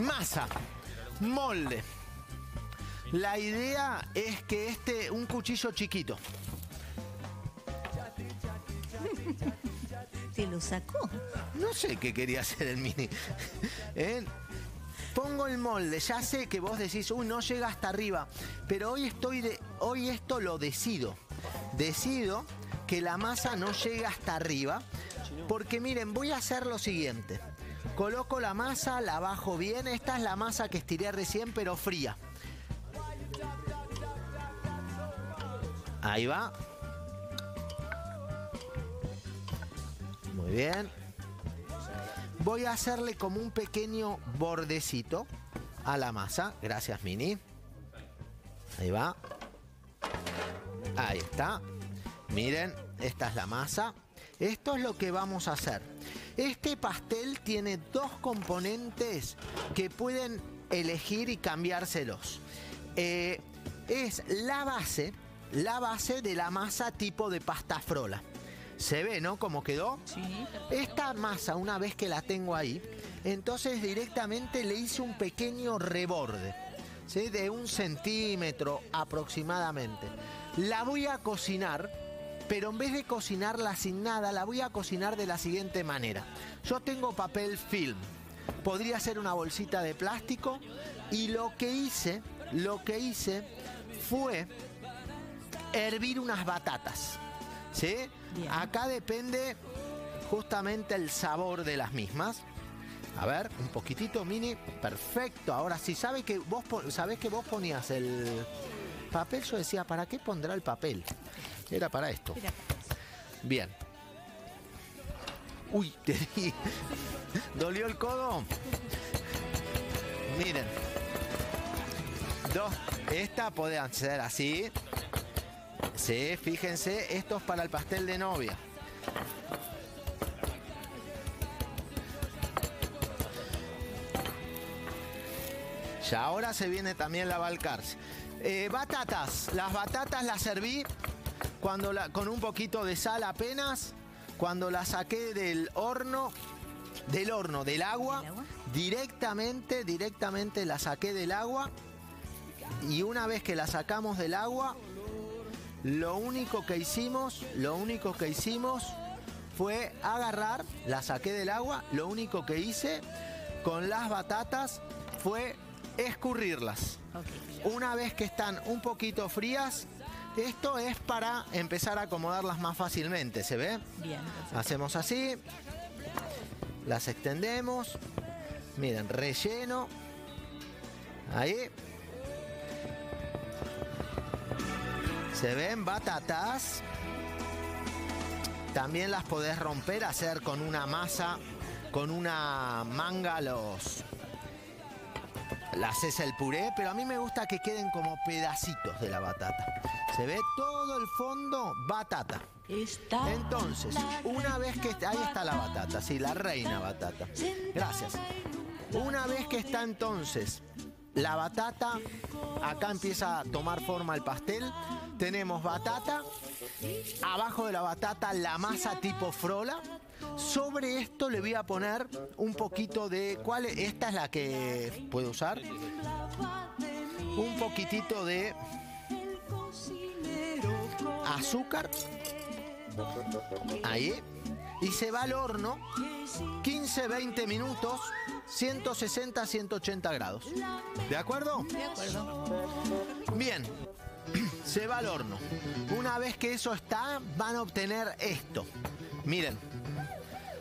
masa, molde. La idea es que este, un cuchillo chiquito. ¿Te lo sacó? No sé qué quería hacer el mini. ¿Eh? Pongo el molde, ya sé que vos decís, uy, no llega hasta arriba, pero hoy estoy de, hoy esto lo decido. Decido que la masa no llegue hasta arriba, porque miren, voy a hacer lo siguiente. Coloco la masa, la bajo bien, esta es la masa que estiré recién, pero fría. Ahí va. Bien. Voy a hacerle como un pequeño bordecito a la masa. Gracias, Mini. Ahí va. Ahí está. Miren, esta es la masa. Esto es lo que vamos a hacer. Este pastel tiene dos componentes que pueden elegir y cambiárselos. Eh, es la base, la base de la masa tipo de pasta frola. Se ve, ¿no? Cómo quedó. Sí. Esta masa, una vez que la tengo ahí, entonces directamente le hice un pequeño reborde, ¿sí? De un centímetro aproximadamente. La voy a cocinar, pero en vez de cocinarla sin nada, la voy a cocinar de la siguiente manera. Yo tengo papel film. podría ser una bolsita de plástico. Y lo que hice, lo que hice fue hervir unas batatas. ¿Sí? Acá depende justamente el sabor de las mismas. A ver, un poquitito mini, perfecto. Ahora sí, sabe que vos sabés que vos ponías el papel, yo decía, ¿para qué pondrá el papel? Era para esto. Bien. Uy, te di. ¿Dolió el codo? Miren. Dos. Esta puede ser así. Sí, fíjense, esto es para el pastel de novia. Ya ahora se viene también la Balcarce. Eh, batatas. Las batatas las serví cuando la- con un poquito de sal apenas. Cuando las saqué del horno, del horno, del agua, directamente, directamente la saqué del agua. Y una vez que la sacamos del agua, lo único que hicimos, lo único que hicimos fue agarrar, la saqué del agua, lo único que hice con las batatas fue escurrirlas. Una vez que están un poquito frías, esto es para empezar a acomodarlas más fácilmente, ¿se ve? Bien. Hacemos así, las extendemos, miren, relleno, ahí. Se ven batatas. También las podés romper, hacer con una masa, con una manga los... Las haces el puré, pero a mí me gusta que queden como pedacitos de la batata. Se ve todo el fondo batata. Entonces, una vez que ahí está la batata, sí, la reina batata. Gracias. Una vez que está entonces la batata, acá empieza a tomar forma el pastel. Tenemos batata, abajo de la batata la masa tipo frola. Sobre esto le voy a poner un poquito de ¿cuál es? Esta es la que puedo usar. Un poquitito de azúcar. Ahí. Y se va al horno 15-20 minutos, 160-180 grados. ¿De acuerdo? De acuerdo. Bien. Se va al horno. Una vez que eso está, van a obtener esto. Miren.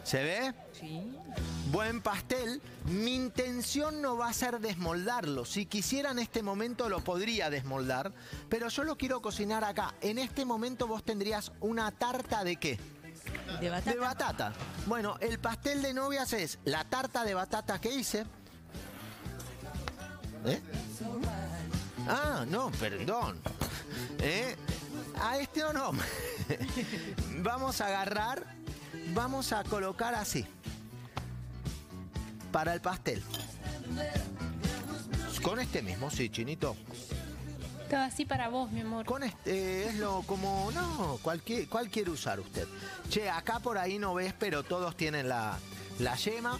¿Se ve? Sí. Buen pastel. Mi intención no va a ser desmoldarlo. Si quisiera en este momento lo podría desmoldar, pero yo lo quiero cocinar acá. En este momento vos tendrías una tarta de qué? De batata. Bueno, el pastel de novias es la tarta de batata que hice. ¿Eh? Ah, no, perdón. ¿Eh? A este o no. vamos a agarrar, vamos a colocar así. Para el pastel. Con este mismo, sí, chinito. Todo así para vos, mi amor. Con este es lo como. No, cualquier, ¿cuál quiere usar usted? Che, acá por ahí no ves, pero todos tienen la, la yema.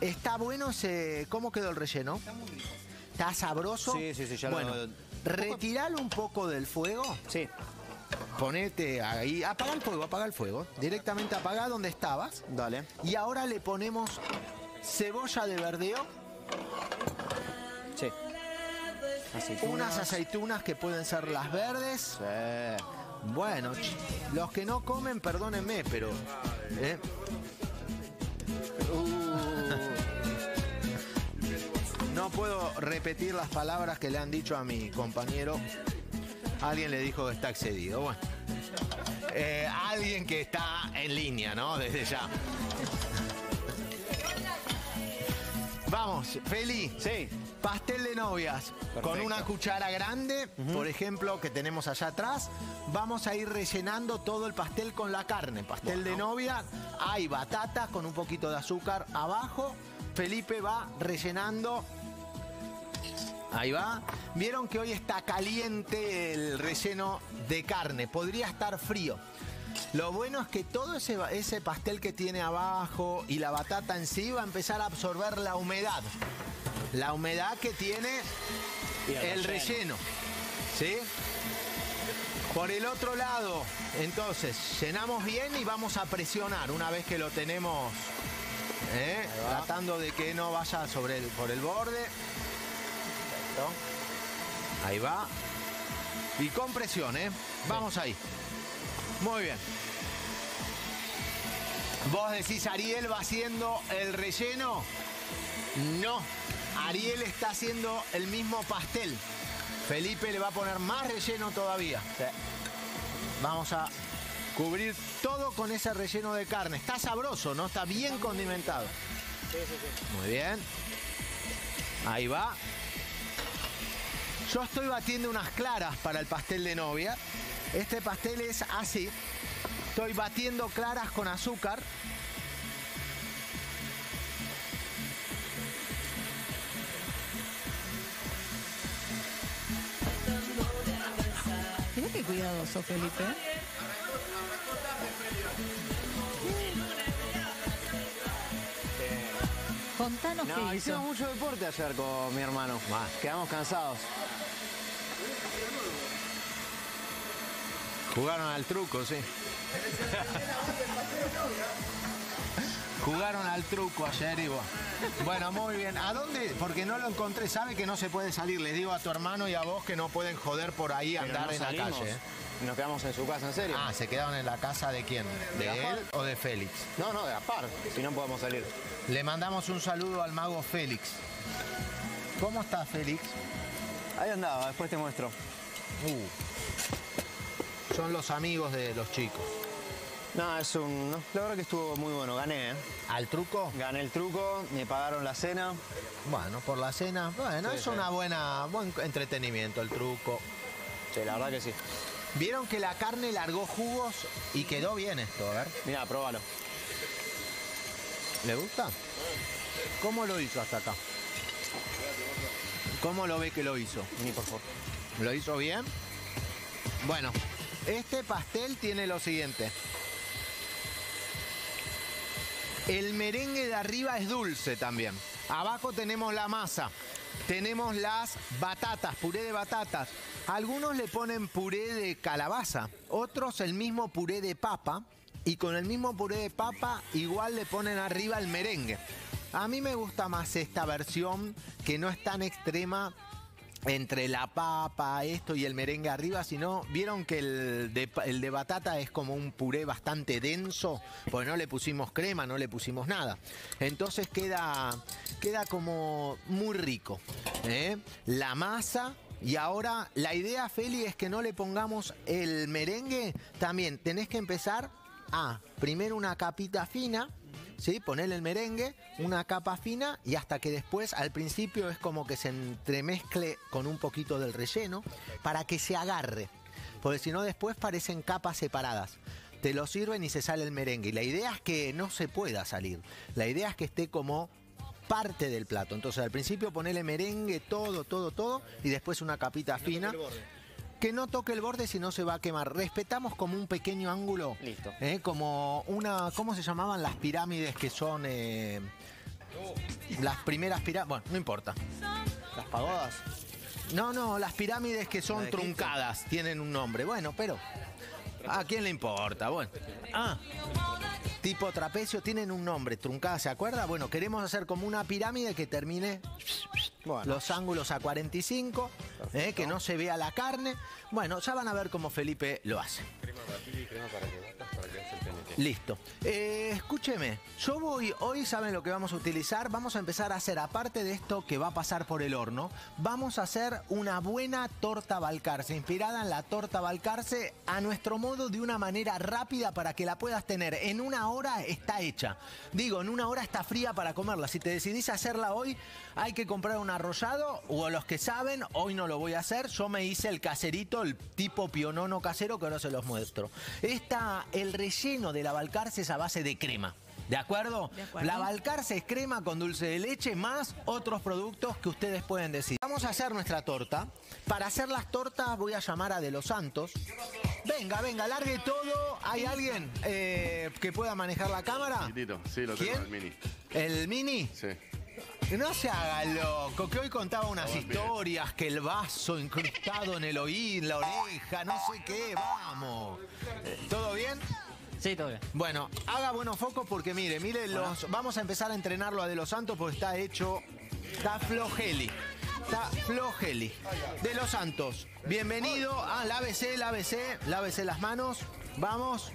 Está bueno ese. ¿Cómo quedó el relleno? ¿Está sabroso? Sí, sí, sí, ya lo- bueno, retiralo un poco del fuego. Sí. Ponete ahí. Apaga el fuego, apaga el fuego. Directamente apaga donde estabas. Dale. Y ahora le ponemos cebolla de verdeo. Sí. Aceitunas. Unas aceitunas que pueden ser las verdes. Sí. Bueno, los que no comen, perdónenme, pero. ¿eh? No puedo repetir las palabras que le han dicho a mi compañero. Alguien le dijo que está excedido. Bueno. Eh, alguien que está en línea, ¿no? Desde ya. Vamos, Feli. Sí. Pastel de novias. Con una cuchara grande, por ejemplo, que tenemos allá atrás. Vamos a ir rellenando todo el pastel con la carne. Pastel de novia. Hay batata con un poquito de azúcar abajo. Felipe va rellenando. Ahí va. Vieron que hoy está caliente el relleno de carne. Podría estar frío. Lo bueno es que todo ese, ese pastel que tiene abajo y la batata en sí va a empezar a absorber la humedad. La humedad que tiene el el relleno. relleno. ¿Sí? Por el otro lado, entonces, llenamos bien y vamos a presionar una vez que lo tenemos ¿eh? Tratando de que no vaya sobre el, por el borde. Ahí va. Y con presión, ¿eh? Vamos ahí. Muy bien. Vos decís, Ariel va haciendo el relleno. No, Ariel está haciendo el mismo pastel. Felipe le va a poner más relleno todavía. Vamos a cubrir todo con ese relleno de carne. Está sabroso, ¿no? Está bien condimentado. Muy bien. Ahí va. Yo estoy batiendo unas claras para el pastel de novia. Este pastel es así. Estoy batiendo claras con azúcar. Mira qué cuidadoso, Felipe. Contanos No, qué hizo. hicimos mucho deporte ayer con mi hermano. Quedamos cansados. Jugaron al truco, sí. Jugaron al truco ayer y bueno. Bueno, muy bien. ¿A dónde? Porque no lo encontré. Sabe que no se puede salir. Les digo a tu hermano y a vos que no pueden joder por ahí Pero andar no en la calle. ¿eh? Nos quedamos en su casa, ¿en serio? Ah, ¿se quedaron en la casa de quién? ¿De, ¿De él o de Félix? No, no, de apar. Si no podemos salir. Le mandamos un saludo al mago Félix. ¿Cómo está Félix? Ahí andaba, después te muestro. Uh. Son los amigos de los chicos. No, es un. no, la verdad que estuvo muy bueno, gané, ¿eh? ¿Al truco? Gané el truco, me pagaron la cena. Bueno, por la cena. Bueno, Sí, es sí. una buena, buen entretenimiento el truco. Sí, la verdad que sí. Vieron que la carne largó jugos y quedó bien esto, a ver. Mira, probalo. ¿Le gusta? ¿Cómo lo hizo hasta acá? ¿Cómo lo ve que lo hizo? Ni por favor. ¿Lo hizo bien? Bueno, este pastel tiene lo siguiente. El merengue de arriba es dulce también. Abajo tenemos la masa. Tenemos las batatas, puré de batatas. Algunos le ponen puré de calabaza, otros el mismo puré de papa. Y con el mismo puré de papa igual le ponen arriba el merengue. A mí me gusta más esta versión que no es tan extrema entre la papa, esto y el merengue arriba, sino vieron que el de, batata es como un puré bastante denso, porque no le pusimos crema, no le pusimos nada. Entonces queda, queda como muy rico. ¿eh? La masa. Y ahora la idea, Feli, es que no le pongamos el merengue. También tenés que empezar a primero una capita fina, ¿sí? Ponerle el merengue, una capa fina y hasta que después al principio es como que se entremezcle con un poquito del relleno para que se agarre. Porque si no después parecen capas separadas. Te lo sirven y se sale el merengue. Y la idea es que no se pueda salir. La idea es que esté como parte del plato. Entonces al principio ponele merengue, todo, todo, todo, y después una capita fina. Que no toque el borde si no se va a quemar. Respetamos como un pequeño ángulo. Listo. ¿eh? Como una. ¿Cómo se llamaban las pirámides que son. eh, las primeras pirámides. Bueno, no importa. ¿Las pagodas? No, no, las pirámides que ¿La son truncadas tienen un nombre. Bueno, pero. ¿A quién le importa? Bueno. Ah. Tipo trapecio tienen un nombre, truncada, ¿se acuerda? Bueno, queremos hacer como una pirámide que termine Bueno. los ángulos a 45, eh, que no se vea la carne. Bueno, ya van a ver cómo Felipe lo hace. Listo. Eh, escúcheme, yo voy, hoy saben lo que vamos a utilizar, vamos a empezar a hacer, aparte de esto que va a pasar por el horno, vamos a hacer una buena torta balcarce, inspirada en la torta balcarce a nuestro modo de una manera rápida para que la puedas tener. En una hora está hecha. Digo, en una hora está fría para comerla. Si te decidís hacerla hoy, hay que comprar un arrollado o los que saben, hoy no lo voy a hacer, yo me hice el caserito, el tipo pionono casero que ahora se los muestro. Esta, el relleno de la balcarce es a base de crema. ¿De acuerdo? De acuerdo. La balcarce es crema con dulce de leche más otros productos que ustedes pueden decir. Vamos a hacer nuestra torta. Para hacer las tortas voy a llamar a De Los Santos. Venga, venga, largue todo. ¿Hay alguien eh, que pueda manejar la cámara? Sí, lo tengo, ¿Quién? el mini. ¿El mini? Sí. No se haga loco, que hoy contaba unas bien. historias, que el vaso incrustado en el oído, en la oreja, no sé qué, vamos. ¿Todo bien? Sí, todo bien. Bueno, haga buenos focos porque mire, mire, los, vamos a empezar a entrenarlo a De Los Santos porque está hecho, está flojeli. Está flojeli. De Los Santos, bienvenido a la ABC, la ABC, lávese las manos. Vamos.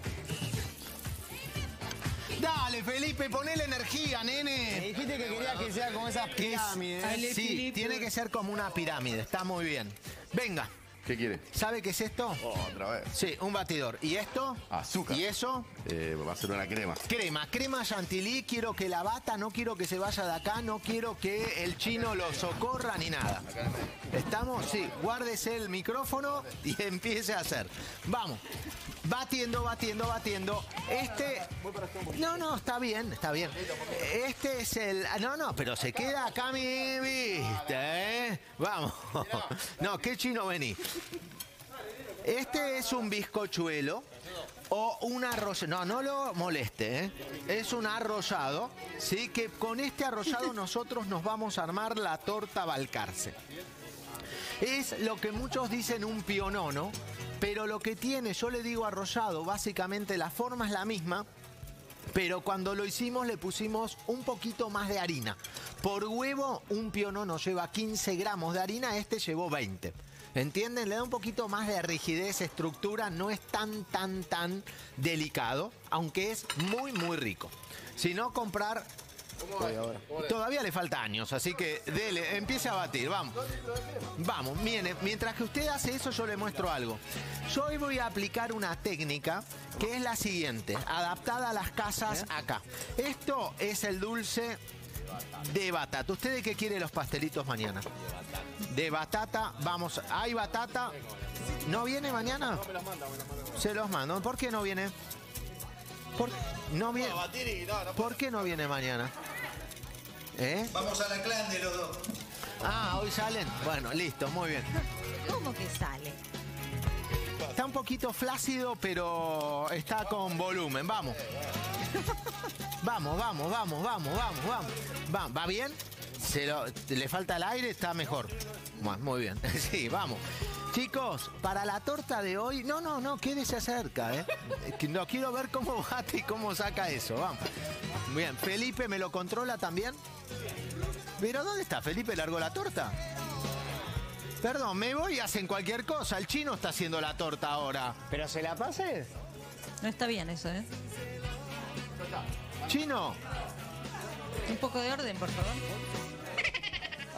Dale, Felipe, ponele energía, nene. Me dijiste que querías que sea como esas es- pirámides. Sí, tiene que ser como una pirámide, está muy bien. Venga, ¿Qué quiere? ¿sabe qué es esto? Otra vez. Sí, un batidor. ¿Y esto? Azúcar. ¿Y eso? Eh, va a ser una crema. Crema, crema chantilly, quiero que la bata, no quiero que se vaya de acá, no quiero que el chino lo socorra ni nada. ¿Estamos? Sí, guárdese el micrófono y empiece a hacer. Vamos, batiendo, batiendo, batiendo. Este... No, no, está bien, está bien. Este es el... No, no, pero se queda acá mi vista, ¿eh? Vamos. No, ¿qué chino vení? Este es un bizcochuelo o un arrollado. No, no lo moleste, ¿eh? Es un arrollado, ¿sí? Que con este arrollado nosotros nos vamos a armar la torta Balcarce. Es lo que muchos dicen un pionono, pero lo que tiene, yo le digo arrollado, básicamente la forma es la misma, pero cuando lo hicimos le pusimos un poquito más de harina. Por huevo, un pionono lleva 15 gramos de harina, este llevó 20. ¿Entienden? Le da un poquito más de rigidez, estructura, no es tan, tan, tan delicado, aunque es muy, muy rico. Si no, comprar... Todavía le falta años, así que dele, empiece a batir, vamos. Vamos, miren, mientras que usted hace eso yo le muestro algo. Yo hoy voy a aplicar una técnica que es la siguiente, adaptada a las casas acá. Esto es el dulce de batata. ¿Usted de qué quiere los pastelitos mañana? De batata, vamos, ¿hay batata? ¿No viene mañana? Se los mando. ¿Por qué no viene? ¿Por, no viene? ¿Por qué no viene mañana? ¿Eh? Vamos a la clan de los dos. Ah, hoy salen. Bueno, listo, muy bien. ¿Cómo que sale? Poquito flácido, pero está con volumen. Vamos. Vamos, vamos, vamos, vamos, vamos, vamos. Va, ¿va bien? Se lo- le falta el aire, está mejor. Muy bien. Sí, vamos. Chicos, para la torta de hoy, no, no, no, quédese cerca, ¿eh? No quiero ver cómo bate y cómo saca eso, vamos. Bien, Felipe, ¿me lo controla también? ¿Pero dónde está? ¿Felipe largó la torta? Perdón, me voy y hacen cualquier cosa. El chino está haciendo la torta ahora. ¿Pero se la pase? No está bien eso, ¿eh? Chino. Un poco de orden, por favor.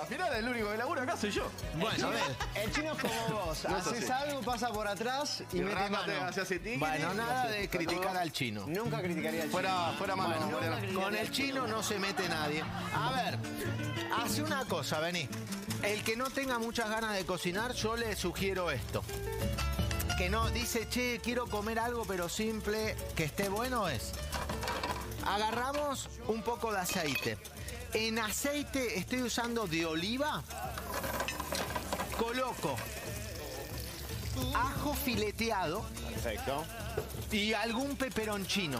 Al final el único que labura acá soy yo. Bueno, a ver. El chino es como vos. No es Haces así. algo, pasa por atrás y, Y mete mano. tiqui, Bueno, nada de criticar al chino. Nunca criticaría al chino. Fuera, fuera mano, Bueno, fuera. con el chino no se mete nadie. A ver, hace una cosa, vení. El que no tenga muchas ganas de cocinar, yo le sugiero esto. Que no dice, che, quiero comer algo pero simple, que esté bueno es. Agarramos un poco de aceite. En aceite estoy usando de oliva. Coloco ajo fileteado Perfecto. y algún peperoncino.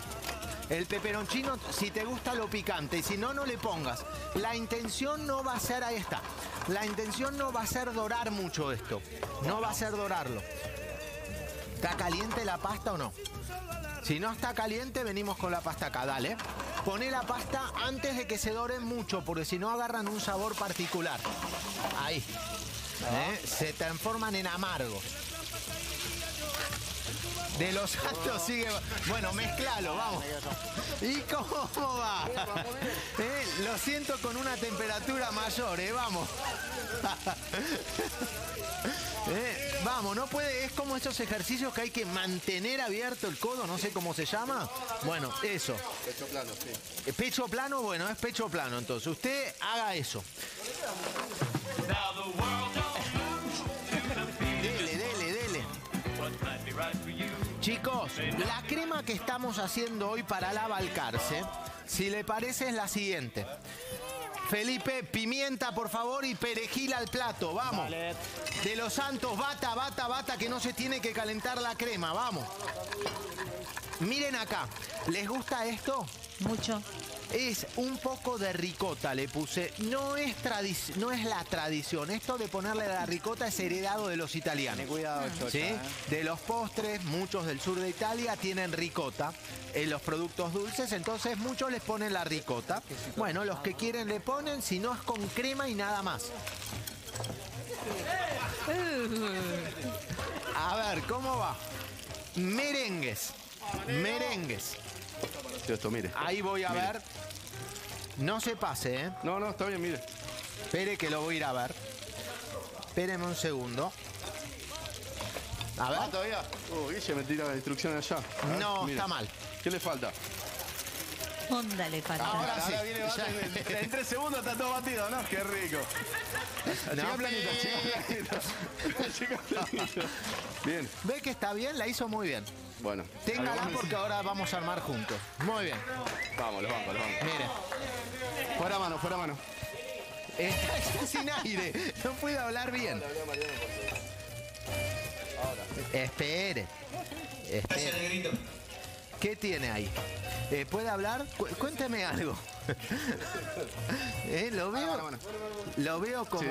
El peperoncino, si te gusta lo picante, y si no, no le pongas. La intención no va a ser, ahí está. La intención no va a ser dorar mucho esto. No va a ser dorarlo. ¿Está caliente la pasta o no? Si no está caliente, venimos con la pasta acá, dale. Poné la pasta antes de que se doren mucho, porque si no agarran un sabor particular. Ahí. ¿Eh? Se transforman en amargos. De los santos sigue. Bueno, mezclalo, vamos. ¿Y cómo va? Eh, Lo siento con una temperatura mayor, ¿eh? Vamos. Eh, Vamos, no puede, es como esos ejercicios que hay que mantener abierto el codo, no sé cómo se llama. Bueno, eso. Pecho plano, sí. Eh, Pecho plano, bueno, es pecho plano, entonces usted haga eso. Dele, dele, dele. Chicos, la crema que estamos haciendo hoy para la Balcarce, si le parece es la siguiente. Felipe, pimienta por favor y perejil al plato, vamos. De los santos, bata, bata, bata, que no se tiene que calentar la crema, vamos. Miren acá, ¿les gusta esto? Mucho. Es un poco de ricota, le puse. No es, tradi- no es la tradición. Esto de ponerle la ricota es heredado de los italianos. Ten cuidado, Chocha, ¿Sí? ¿eh? De los postres, muchos del sur de Italia tienen ricota en los productos dulces, entonces muchos les ponen la ricota. Bueno, los que quieren le ponen, si no es con crema y nada más. A ver, ¿cómo va? Merengues. Merengues. Esto, mire. Ahí voy a Mire. ver. No se pase, ¿eh? No, no, está bien, mire. Espere que lo voy a ir a ver. Espéreme un segundo. A ver. Ah, todavía. Oh, Guille me tira la instrucción allá. Ver, No, mire. está mal. ¿Qué le falta? Onda le falta. Ahora, sí. viene Ya. batido. En, en tres segundos está todo batido, ¿no? Qué rico. Chica planita. Chica planita. Bien, ¿Ve que está bien? La hizo muy bien. bueno. Téngala porque ahora vamos a armar juntos. Muy bien. Vamos, los bancos, los bancos. Mire. Fuera mano, fuera mano. Está sin aire. No puede hablar bien. Espere. Espere. ¿Qué tiene ahí? Eh, ¿Puede hablar? Cu- cuénteme algo. Eh, Lo veo. Bueno, bueno. Lo veo como. Sí,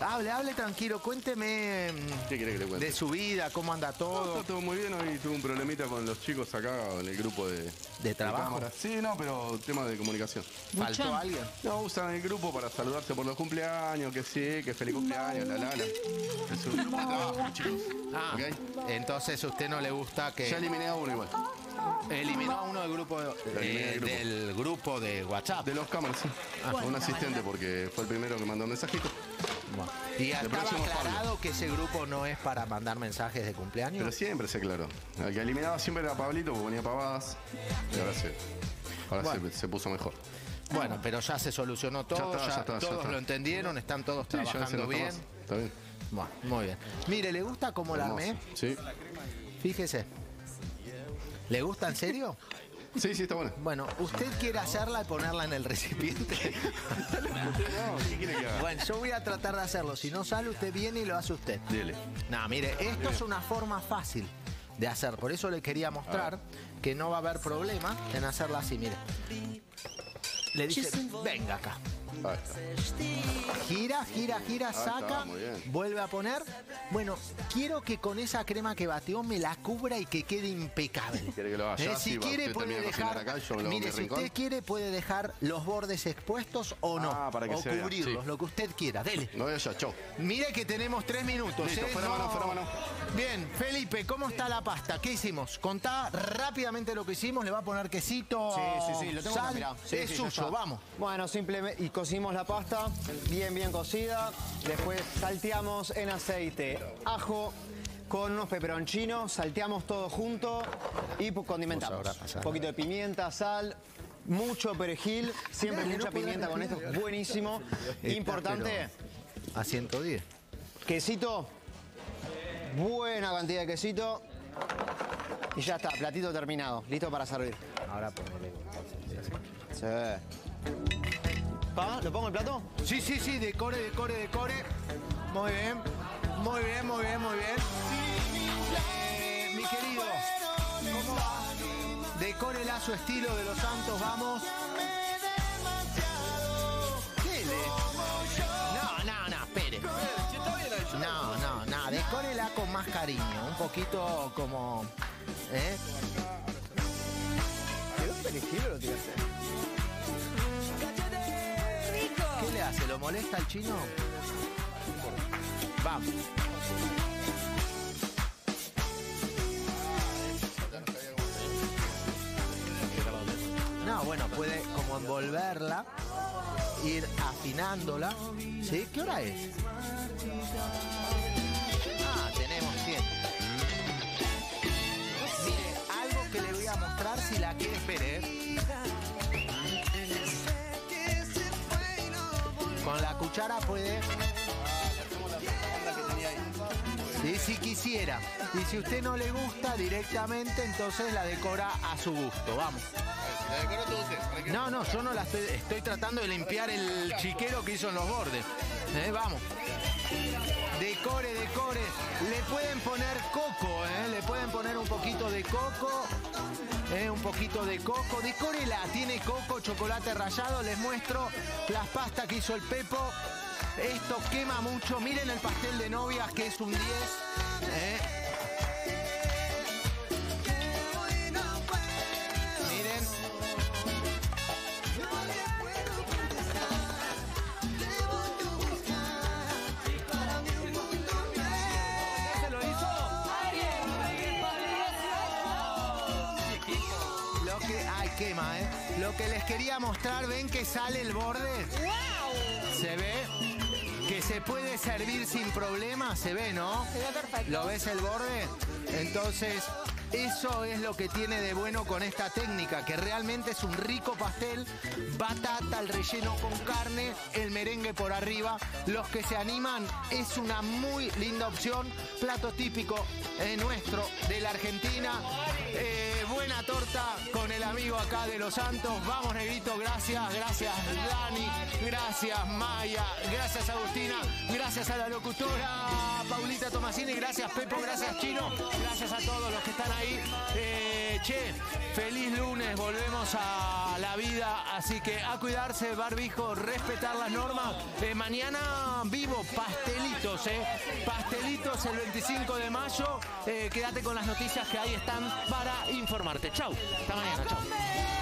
hable, hable tranquilo. Cuénteme mm, ¿Qué quiere que le cuente? de su vida, cómo anda No, todo. está todo muy bien. Hoy tuve un problemita con los chicos acá en el grupo de... ¿De trabajo? Sí, no, pero tema de comunicación. ¿Faltó alguien? No, usan el grupo para saludarse por los cumpleaños, que sí, que feliz cumpleaños, la lana. Es un grupo de trabajo, chicos. Ah, entonces a usted no le gusta que. Ya eliminé a uno igual. Eliminó a uno del grupo, de- eliminé eh, del grupo. del grupo de WhatsApp. De los cámaras, sí. Ah. un asistente porque fue el primero que mandó un mensajito. Bueno. Y estaba aclarado que ese grupo no es para mandar mensajes de cumpleaños. Pero siempre se aclaró. El que eliminaba siempre era Pablito porque ponía pavadas. Y ahora se, ahora Bueno. se, se puso mejor. Bueno, pero ya se solucionó todo, está, ya ya está, ya todos está. lo entendieron, están todos Sí, trabajando bien. Está bien. Bueno, muy bien. Mire, ¿le gusta cómo la armé? Sí. Fíjese. ¿Le gusta en serio? Sí, sí, está bueno. Bueno, ¿usted quiere hacerla y ponerla en el recipiente? No, ¿qué quiere que haga? Bueno, yo voy a tratar de hacerlo. Si no sale, usted viene y lo hace usted. Dile. No, mire, esto es una forma fácil de hacer. Por eso le quería mostrar que no va a haber problema en hacerla así, mire. Le dice, venga acá. Ahí está. Gira, gira, gira, está, saca, vuelve a poner. Bueno, quiero que con esa crema que batió me la cubra y que quede impecable. ¿Quiere que lo haga Eh, si quiere puede dejar, acá yo mire, mi si usted quiere puede dejar los bordes expuestos o no, Ah, para que o se cubrirlos, sí. lo que usted quiera. Dele. No ya, chau. Mire que tenemos tres minutos. Listo, ¿eh? fuera mano, fuera mano. Bien, Felipe, ¿cómo está la pasta? ¿Qué hicimos? Contá rápidamente lo que hicimos. Le va a poner quesito. Sí, sí, sí, lo tengo sal. acá, mirá. Sí, es suyo, vamos. Bueno, simplemente, y cocimos la pasta, bien, bien cocida. Después salteamos en aceite ajo con unos peperoncinos, salteamos todo junto y condimentamos. Un poquito de pimienta, sal, mucho perejil, siempre mucha no pimienta con esto, buenísimo. Está, Importante, A 110. quesito, buena cantidad de quesito. Y ya está, platito terminado, listo para servir. Ahora ponele. Sí. ¿Pa? ¿Lo pongo el plato? Sí, sí, sí, decore, decore, decore. Muy bien. Muy bien, muy bien, muy bien. Eh, mi querido, ¿cómo va? Decórela a su estilo de los santos, vamos. ¿Qué le? No, no, no, espere. No, no, no, decórela con más cariño, un poquito como... ¿eh? ¿Quedó perejil o lo? ¿Qué hace? ¿Lo molesta el chino? Vamos. No, bueno, puede como envolverla, ir afinándola. ¿Sí? ¿Qué hora es? Cuchara puede. Sí, si quisiera. Y si usted no le gusta directamente, entonces la decora a su gusto. Vamos. No, no, yo no la estoy. Estoy tratando de limpiar el chiquero que hizo en los bordes. Eh, vamos. Decore, decore. Le pueden poner coco, ¿eh? Le pueden poner un poquito de coco. ¿Eh? Un poquito de coco. Decórela. Tiene coco, chocolate rallado. Les muestro las pastas que hizo el Pepo. Esto quema mucho. Miren el pastel de novias que es un 10. ¿eh? Lo que les quería mostrar, ven que sale el borde. ¿Se ve? Que se puede servir sin problema, se ve, ¿no? Se ve perfecto. ¿Lo ves el borde? Entonces, eso es lo que tiene de bueno con esta técnica, que realmente es un rico pastel, batata, el relleno con carne, el merengue por arriba. Los que se animan, es una muy linda opción, plato típico eh, nuestro de la Argentina. Eh, buena torta con el amigo acá de Los Santos. Vamos, Negrito, gracias, gracias Dani, gracias Maya, gracias Agustina, gracias a la locutora Paulita Tomasini, gracias Pepo, gracias Chino, gracias a todos los que están Eh, che, feliz lunes, volvemos a la vida, así que a cuidarse, barbijo, respetar las normas. Eh, mañana vivo, pastelitos, ¿eh? Pastelitos el 25 de mayo. Eh, quédate con las noticias que ahí están para informarte. Chau, hasta mañana, chau.